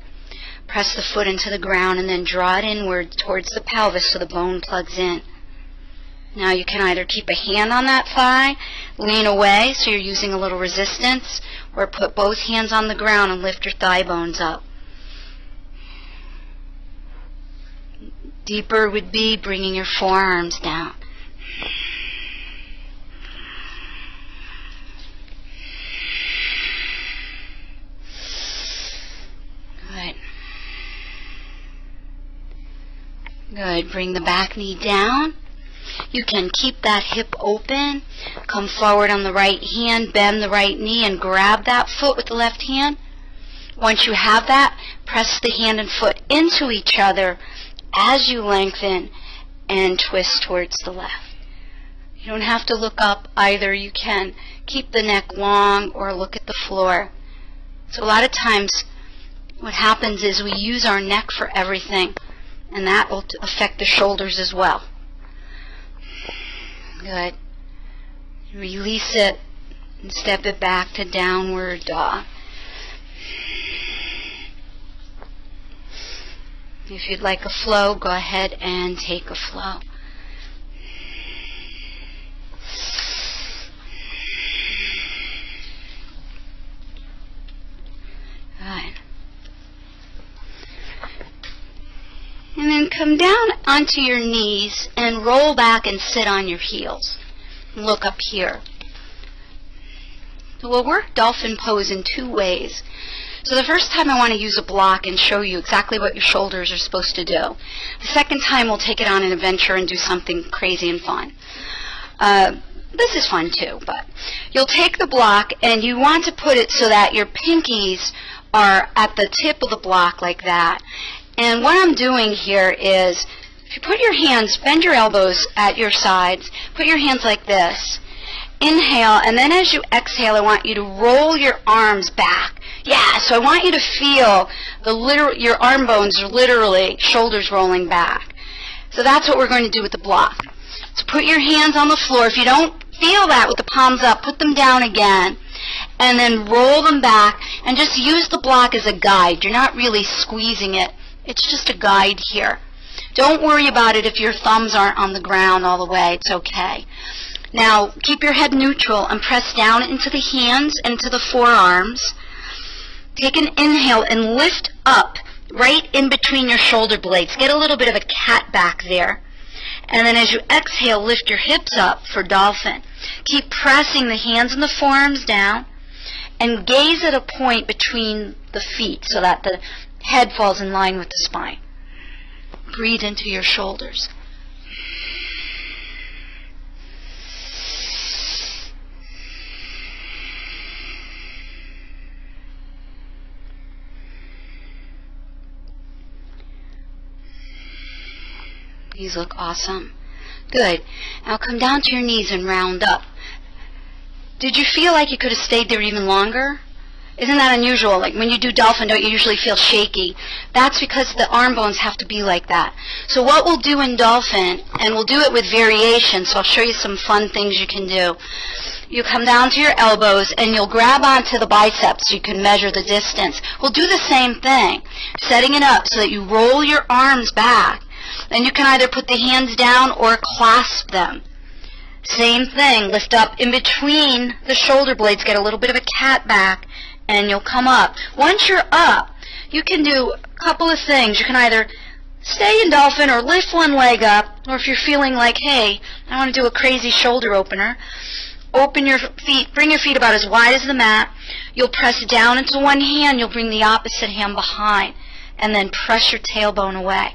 Press the foot into the ground and then draw it inward towards the pelvis so the bone plugs in. Now you can either keep a hand on that thigh, lean away so you're using a little resistance, or put both hands on the ground and lift your thigh bones up. Deeper would be bringing your forearms down. Good. Good. Bring the back knee down. You can keep that hip open. Come forward on the right hand, bend the right knee, and grab that foot with the left hand. Once you have that, press the hand and foot into each other as you lengthen and twist towards the left. You don't have to look up either. You can keep the neck long or look at the floor. So a lot of times what happens is we use our neck for everything and that will affect the shoulders as well. Good. Release it and step it back to downward dog. If you'd like a flow, go ahead and take a flow. Good. And then come down onto your knees and roll back and sit on your heels. Look up here. So we'll work dolphin pose in two ways. So the first time I want to use a block and show you exactly what your shoulders are supposed to do. The second time we'll take it on an adventure and do something crazy and fun. Uh, this is fun too, but you'll take the block and you want to put it so that your pinkies are at the tip of the block like that. And what I'm doing here is, if you put your hands, bend your elbows at your sides, put your hands like this, inhale, and then as you exhale, I want you to roll your arms back. Yeah, so I want you to feel the literal, your arm bones are literally shoulders rolling back. So that's what we're going to do with the block. So put your hands on the floor. If you don't feel that with the palms up, put them down again. And then roll them back and just use the block as a guide. You're not really squeezing it. It's just a guide here. Don't worry about it if your thumbs aren't on the ground all the way. It's okay. Now, keep your head neutral and press down into the hands and to the forearms. Take an inhale and lift up right in between your shoulder blades. Get a little bit of a cat back there. And then as you exhale, lift your hips up for dolphin. Keep pressing the hands and the forearms down and gaze at a point between the feet so that the head falls in line with the spine. Breathe into your shoulders. These look awesome. Good. Now come down to your knees and round up. Did you feel like you could have stayed there even longer? Isn't that unusual? Like when you do dolphin, don't you usually feel shaky? That's because the arm bones have to be like that. So what we'll do in dolphin, and we'll do it with variation, so I'll show you some fun things you can do. You come down to your elbows and you'll grab onto the biceps so you can measure the distance. We'll do the same thing, setting it up so that you roll your arms back. Then you can either put the hands down or clasp them. Same thing, lift up in between the shoulder blades, get a little bit of a cat back, and you'll come up. Once you're up, you can do a couple of things. You can either stay in dolphin or lift one leg up, or if you're feeling like, hey, I want to do a crazy shoulder opener, open your feet, bring your feet about as wide as the mat. You'll press down into one hand, you'll bring the opposite hand behind, and then press your tailbone away.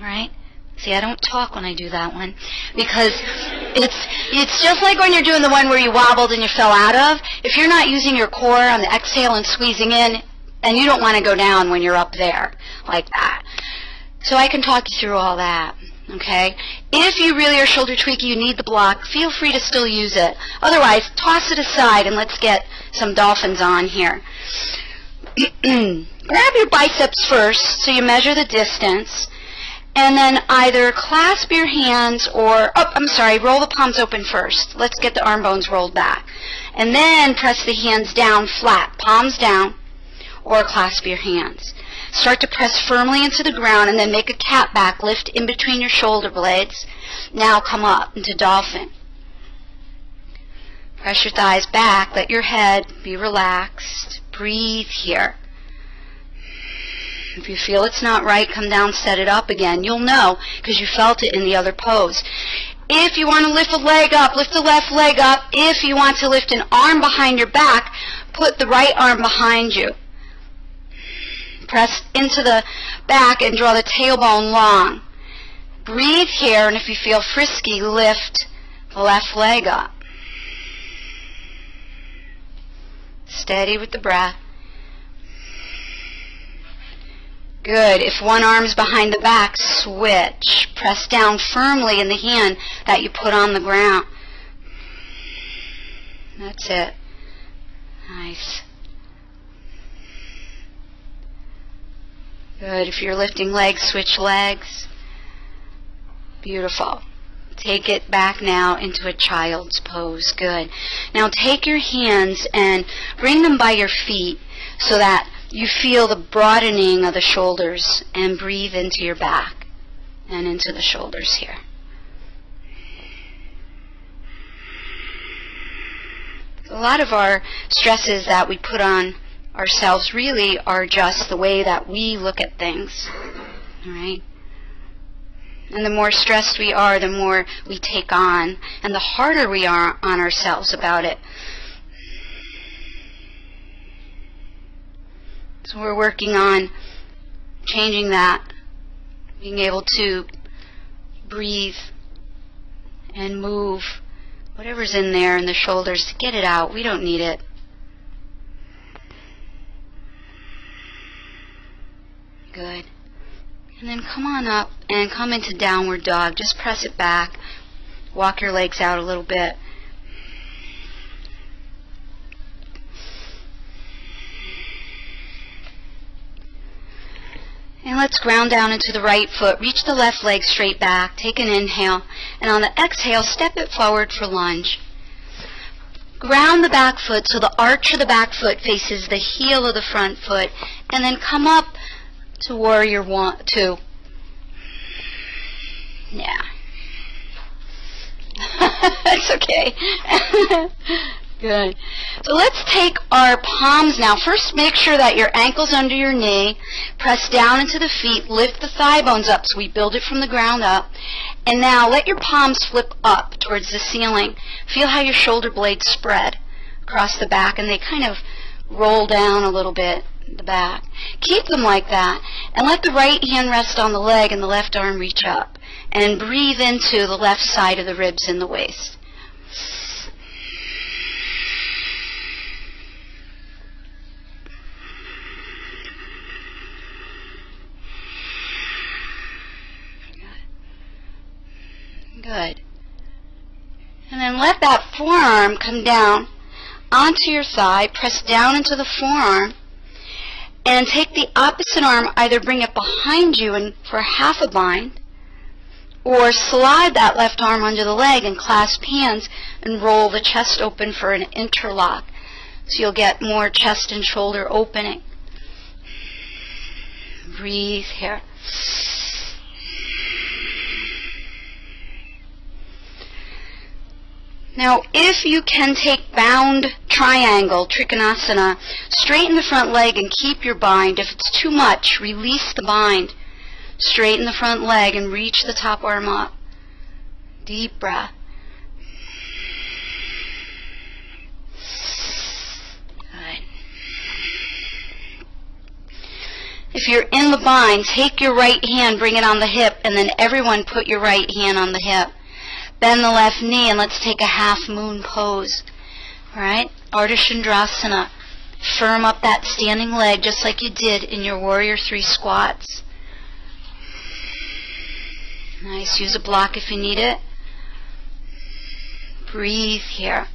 Right? See, I don't talk when I do that one because it's it's just like when you're doing the one where you wobbled and you fell out of. If you're not using your core on the exhale and squeezing in, and you don't want to go down when you're up there like that. So I can talk you through all that. Okay? If you really are shoulder tweaky, you need the block, feel free to still use it. Otherwise, toss it aside and let's get some dolphins on here. Grab your biceps first so you measure the distance and then either clasp your hands or, oh, I'm sorry, roll the palms open first. Let's get the arm bones rolled back. And then press the hands down flat, palms down, or clasp your hands. Start to press firmly into the ground and then make a cat back, lift in between your shoulder blades. Now come up into dolphin. Press your thighs back, let your head be relaxed. Breathe here. If you feel it's not right, come down, set it up again. You'll know because you felt it in the other pose. If you want to lift a leg up, lift the left leg up. If you want to lift an arm behind your back, put the right arm behind you. Press into the back and draw the tailbone long. Breathe here, and if you feel frisky, lift the left leg up. Steady with the breath. Good. If one arm's behind the back, switch. Press down firmly in the hand that you put on the ground. That's it. Nice. Good. If you're lifting legs, switch legs. Beautiful. Take it back now into a child's pose. Good. Now take your hands and bring them by your feet so that you feel the broadening of the shoulders and breathe into your back and into the shoulders here. A lot of our stresses that we put on ourselves really are just the way that we look at things. Right? And the more stressed we are, the more we take on, and the harder we are on ourselves about it. So we're working on changing that, being able to breathe and move whatever's in there in the shoulders, to get it out. We don't need it. Good. And then come on up and come into downward dog. Just press it back. Walk your legs out a little bit. And let's ground down into the right foot. Reach the left leg straight back. Take an inhale. And on the exhale, step it forward for lunge. Ground the back foot so the arch of the back foot faces the heel of the front foot. And then come up to warrior one, two. Yeah. That's okay. Good. So let's take our palms now. First, make sure that your ankle's under your knee. Press down into the feet. Lift the thigh bones up so we build it from the ground up. And now let your palms flip up towards the ceiling. Feel how your shoulder blades spread across the back and they kind of roll down a little bit the back. Keep them like that and let the right hand rest on the leg and the left arm reach up. And breathe into the left side of the ribs and the waist. Good. And then let that forearm come down onto your thigh, press down into the forearm, and take the opposite arm, either bring it behind you and for half a bind, or slide that left arm under the leg and clasp hands and roll the chest open for an interlock. So you'll get more chest and shoulder opening. Breathe here. Now, if you can take bound triangle, Trikonasana, straighten the front leg and keep your bind. If it's too much, release the bind. Straighten the front leg and reach the top arm up. Deep breath. If you're in the bind, take your right hand, bring it on the hip, and then everyone put your right hand on the hip. Bend the left knee and let's take a half moon pose. Alright? Ardha Chandrasana. Firm up that standing leg just like you did in your Warrior Three squats. Nice. Use a block if you need it. Breathe here.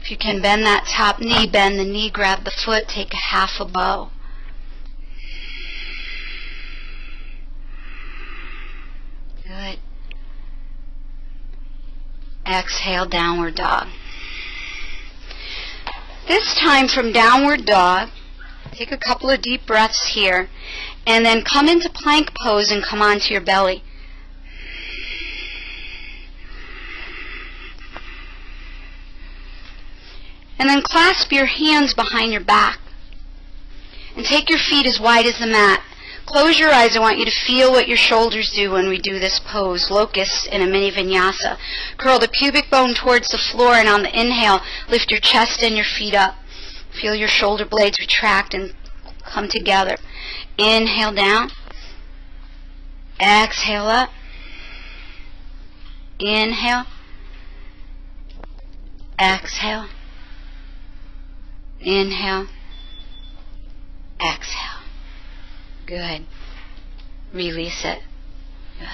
If you can bend that top knee, bend the knee, grab the foot, take a half a bow. Good. Exhale, downward dog. This time from downward dog, take a couple of deep breaths here, and then come into plank pose and come onto your belly. And then clasp your hands behind your back. And take your feet as wide as the mat. Close your eyes. I want you to feel what your shoulders do when we do this pose, locust in a mini vinyasa. Curl the pubic bone towards the floor and on the inhale, lift your chest and your feet up. Feel your shoulder blades retract and come together. Inhale down. Exhale up. Inhale. Exhale. Inhale. Exhale. Good. Release it. Good.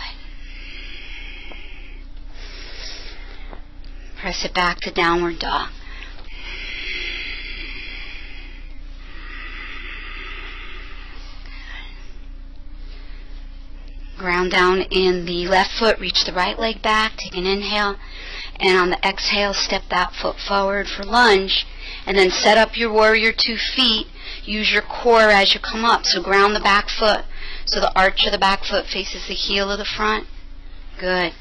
Press it back to downward dog. Ground down in the left foot, reach the right leg back, take an inhale, and on the exhale, step that foot forward for lunge and then set up your warrior two feet. Use your core as you come up, so ground the back foot, so the arch of the back foot faces the heel of the front. Good.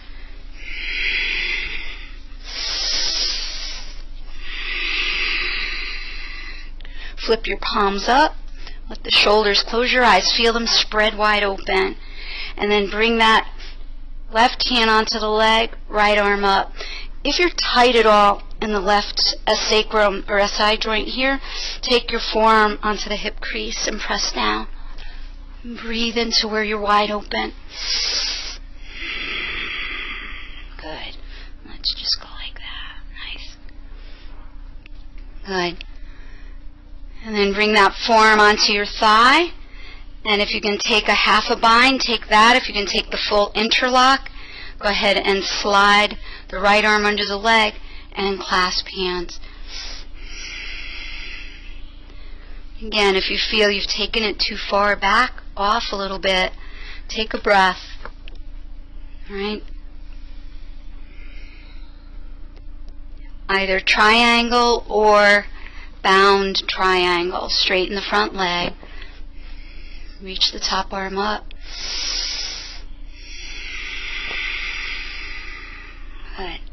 Flip your palms up. Let the shoulders close your eyes. Feel them spread wide open. And then bring that left hand onto the leg, right arm up. If you're tight at all in the left sacrum or SI joint here, take your forearm onto the hip crease and press down. Breathe into where you're wide open. Good. Let's just go like that. Nice. Good. And then bring that forearm onto your thigh. And if you can take a half a bind, take that. If you can take the full interlock, go ahead and slide the right arm under the leg and clasp hands. Again, if you feel you've taken it too far back, off a little bit, take a breath. All right? Either triangle or bound triangle. Straighten the front leg. Reach the top arm up. Good.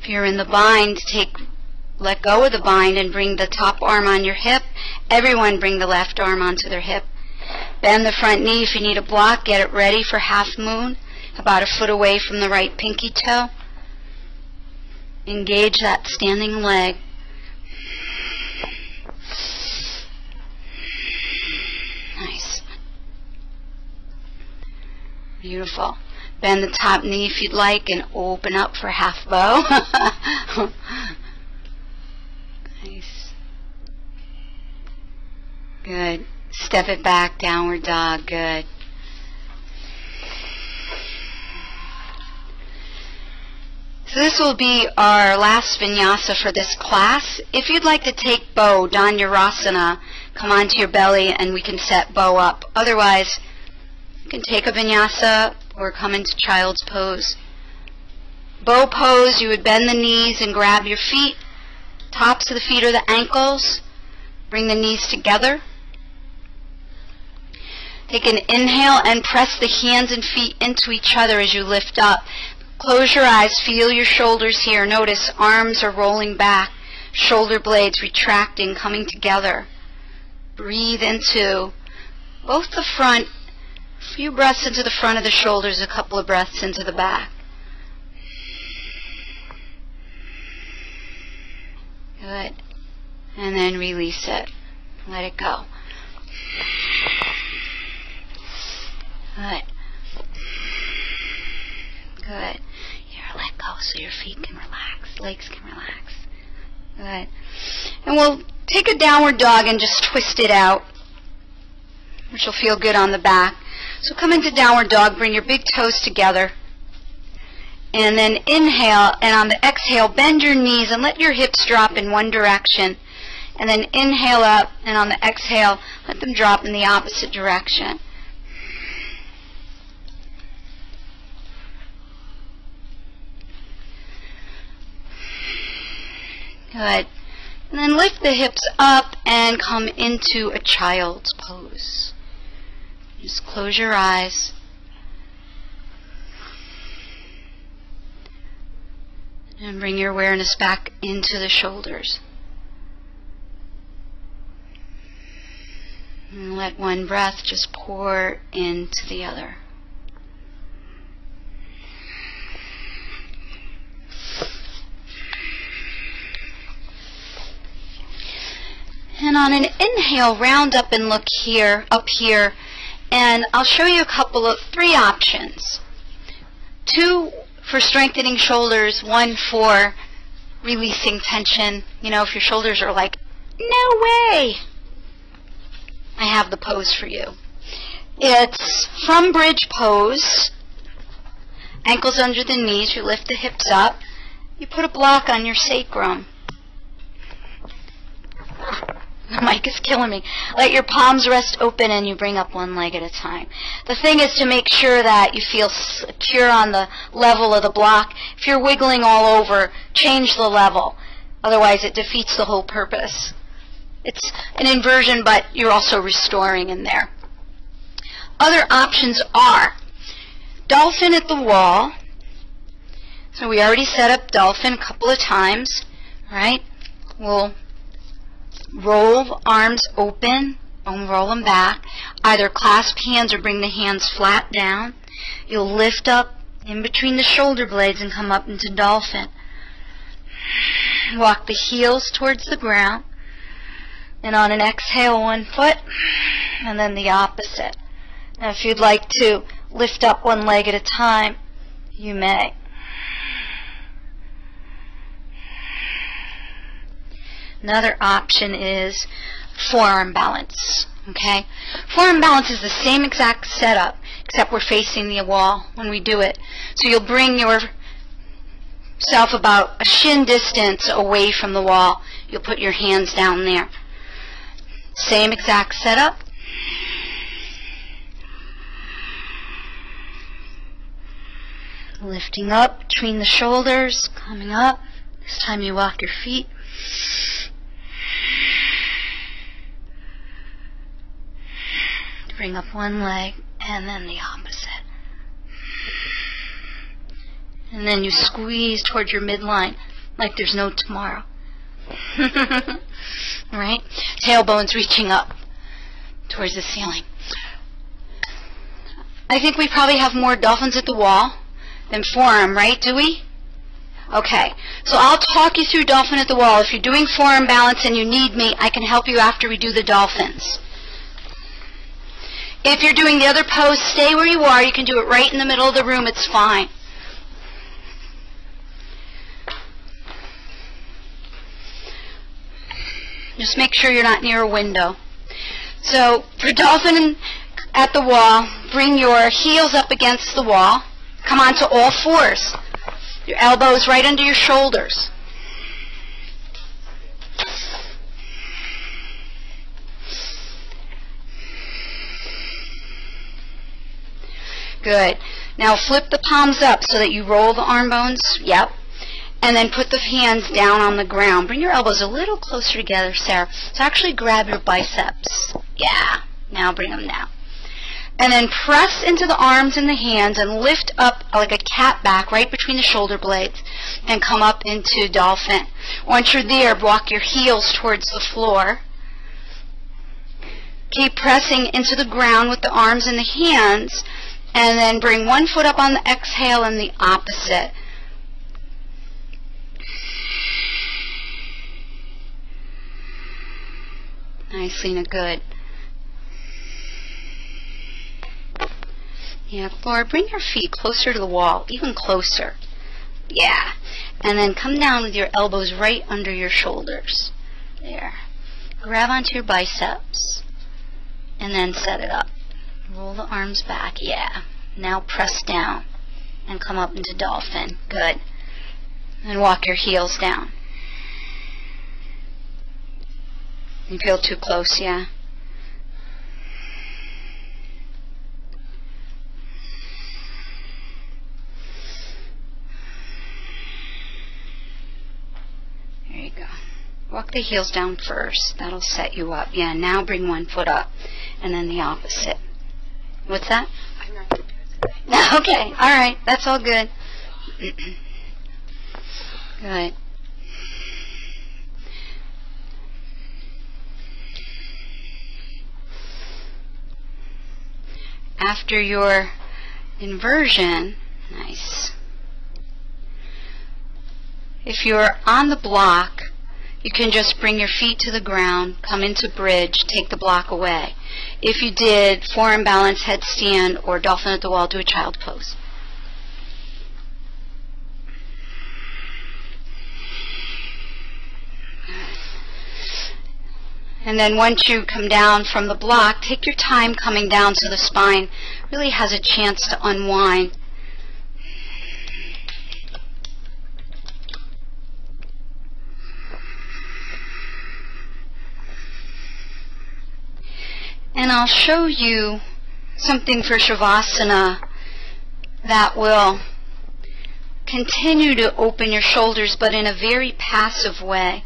If you're in the bind, take let go of the bind and bring the top arm on your hip. Everyone bring the left arm onto their hip. Bend the front knee. If you need a block, get it ready for half moon, about a foot away from the right pinky toe. Engage that standing leg. Nice. Beautiful. Bend the top knee if you'd like and open up for half bow. nice. Good. Step it back, downward dog. Good. So this will be our last vinyasa for this class. If you'd like to take bow, Dhanurasana, come onto your belly and we can set bow up. Otherwise, you can take a vinyasa or come into child's pose. Bow pose, you would bend the knees and grab your feet. Tops of the feet are the ankles. Bring the knees together. Take an inhale and press the hands and feet into each other as you lift up. Close your eyes, feel your shoulders here. Notice arms are rolling back, shoulder blades retracting, coming together. Breathe into both the front, few breaths into the front of the shoulders, a couple of breaths into the back. Good. And then release it. Let it go. Good. Good. Here, let go so your feet can relax, legs can relax. Good. And we'll take a downward dog and just twist it out, which will feel good on the back. So come into downward dog, bring your big toes together. And then inhale, and on the exhale, bend your knees and let your hips drop in one direction. And then inhale up, and on the exhale, let them drop in the opposite direction. Good. And then lift the hips up and come into a child's pose. Just close your eyes. And bring your awareness back into the shoulders. And let one breath just pour into the other. And on an inhale, round up and look here, up here, and I'll show you a couple of three options. Two for strengthening shoulders, one for releasing tension. You know, if your shoulders are like, no way, I have the pose for you. It's from bridge pose, ankles under the knees, you lift the hips up, you put a block on your sacrum. The mic is killing me. Let your palms rest open and you bring up one leg at a time. The thing is to make sure that you feel secure on the level of the block. If you're wiggling all over, change the level. Otherwise, it defeats the whole purpose. It's an inversion, but you're also restoring in there. Other options are dolphin at the wall. So we already set up dolphin a couple of times, right? We'll roll arms open and roll them back. Either clasp hands or bring the hands flat down. You'll lift up in between the shoulder blades and come up into dolphin. Walk the heels towards the ground. And on an exhale, one foot, and then the opposite. Now, if you'd like to lift up one leg at a time, you may. Another option is forearm balance. Okay? Forearm balance is the same exact setup, except we're facing the wall when we do it. So you'll bring yourself about a shin distance away from the wall. You'll put your hands down there. Same exact setup. Lifting up between the shoulders, coming up. This time you walk your feet. Bring up one leg and then the opposite. And then you squeeze towards your midline like there's no tomorrow. right? Tailbones reaching up towards the ceiling. I think we probably have more dolphins at the wall than forearm, right? Do we? Okay. So I'll talk you through dolphin at the wall. If you're doing forearm balance and you need me, I can help you after we do the dolphins. If you're doing the other pose, stay where you are. You can do it right in the middle of the room. It's fine. Just make sure you're not near a window. So for dolphin at the wall, bring your heels up against the wall. Come on to all fours. Your elbows right under your shoulders. Good. Now flip the palms up so that you roll the arm bones. Yep. And then put the hands down on the ground. Bring your elbows a little closer together, Sarah. So actually grab your biceps. Yeah. Now bring them down. And then press into the arms and the hands and lift up like a cat back right between the shoulder blades and come up into dolphin. Once you're there, walk your heels towards the floor. Keep pressing into the ground with the arms and the hands and then bring one foot up on the exhale and the opposite. Nice, Lena, good. Yeah, Laura, bring your feet closer to the wall, even closer. Yeah. And then come down with your elbows right under your shoulders. There. Grab onto your biceps. And then set it up. Roll the arms back. Yeah. Now press down and come up into dolphin. Good. And walk your heels down. You feel too close, yeah? Walk the heels down first. That'll set you up. Yeah, now bring one foot up and then the opposite. What's that? I'm not going to do it Okay, all right. That's all good. good. After your inversion, nice. If you're on the block, you can just bring your feet to the ground, come into bridge, take the block away. If you did forearm balance, headstand, or dolphin at the wall, do a child pose. And then once you come down from the block, take your time coming down so the spine really has a chance to unwind. And I'll show you something for Shavasana that will continue to open your shoulders, but in a very passive way.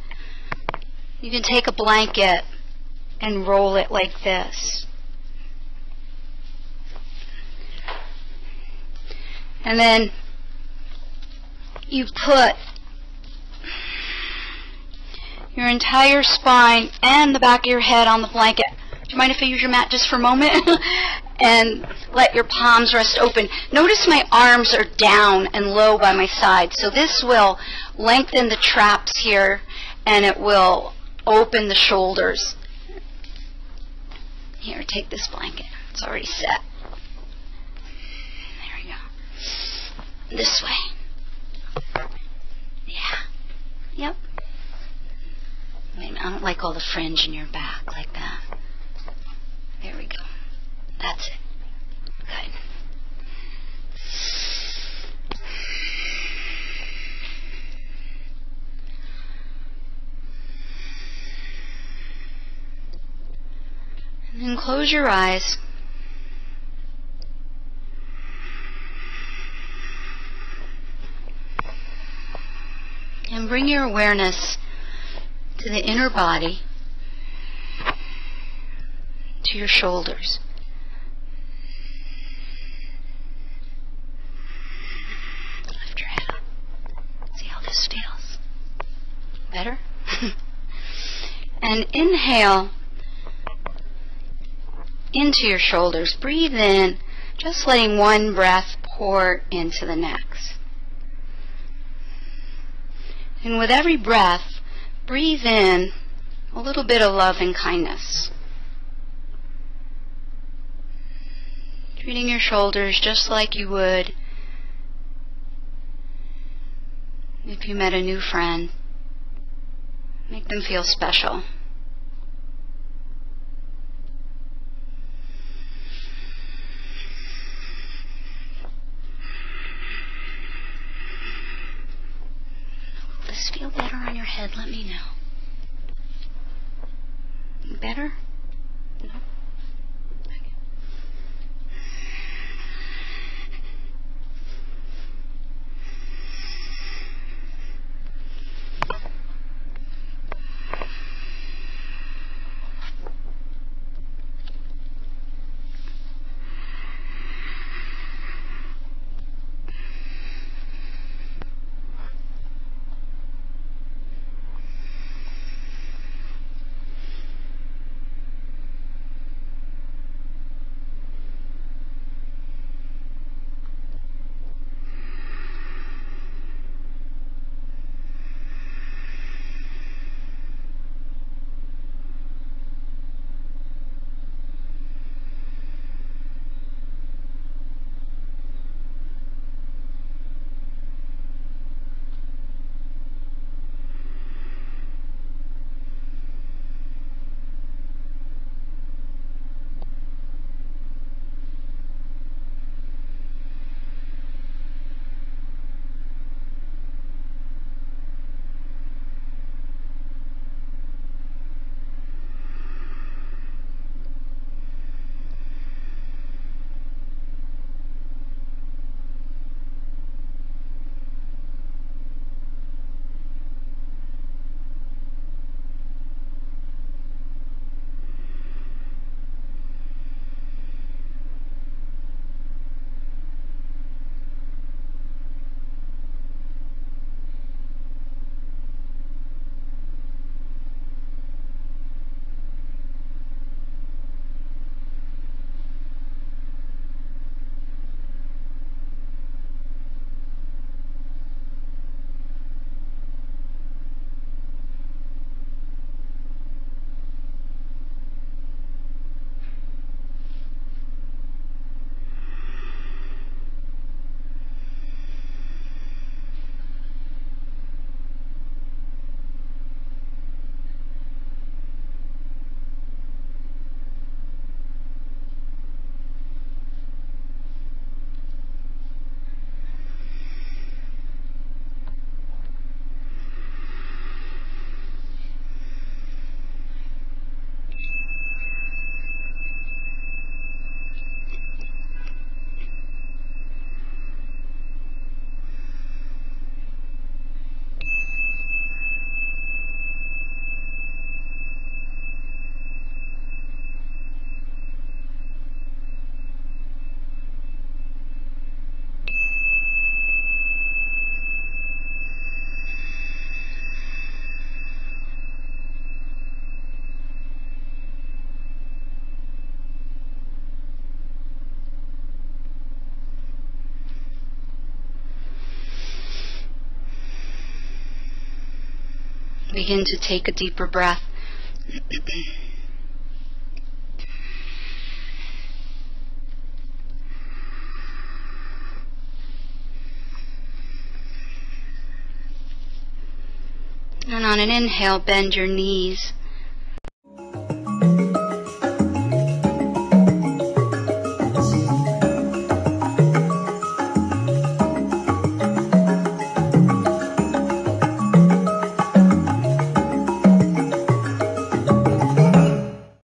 You can take a blanket and roll it like this. And then you put your entire spine and the back of your head on the blanket. Do you mind if I use your mat just for a moment? and let your palms rest open. Notice my arms are down and low by my side. So this will lengthen the traps here and it will open the shoulders. Here, take this blanket. It's already set. There we go. This way. Yeah. Yep. I don't like all the fringe in your back like that. There we go. That's it. Good. And then close your eyes. And bring your awareness to the inner body, to your shoulders. Lift your head up. See how this feels. Better? and inhale into your shoulders. Breathe in, just letting one breath pour into the next. And with every breath, breathe in a little bit of love and kindness. Treating your shoulders just like you would if you met a new friend. Make them feel special. Begin to take a deeper breath. And on an inhale, bend your knees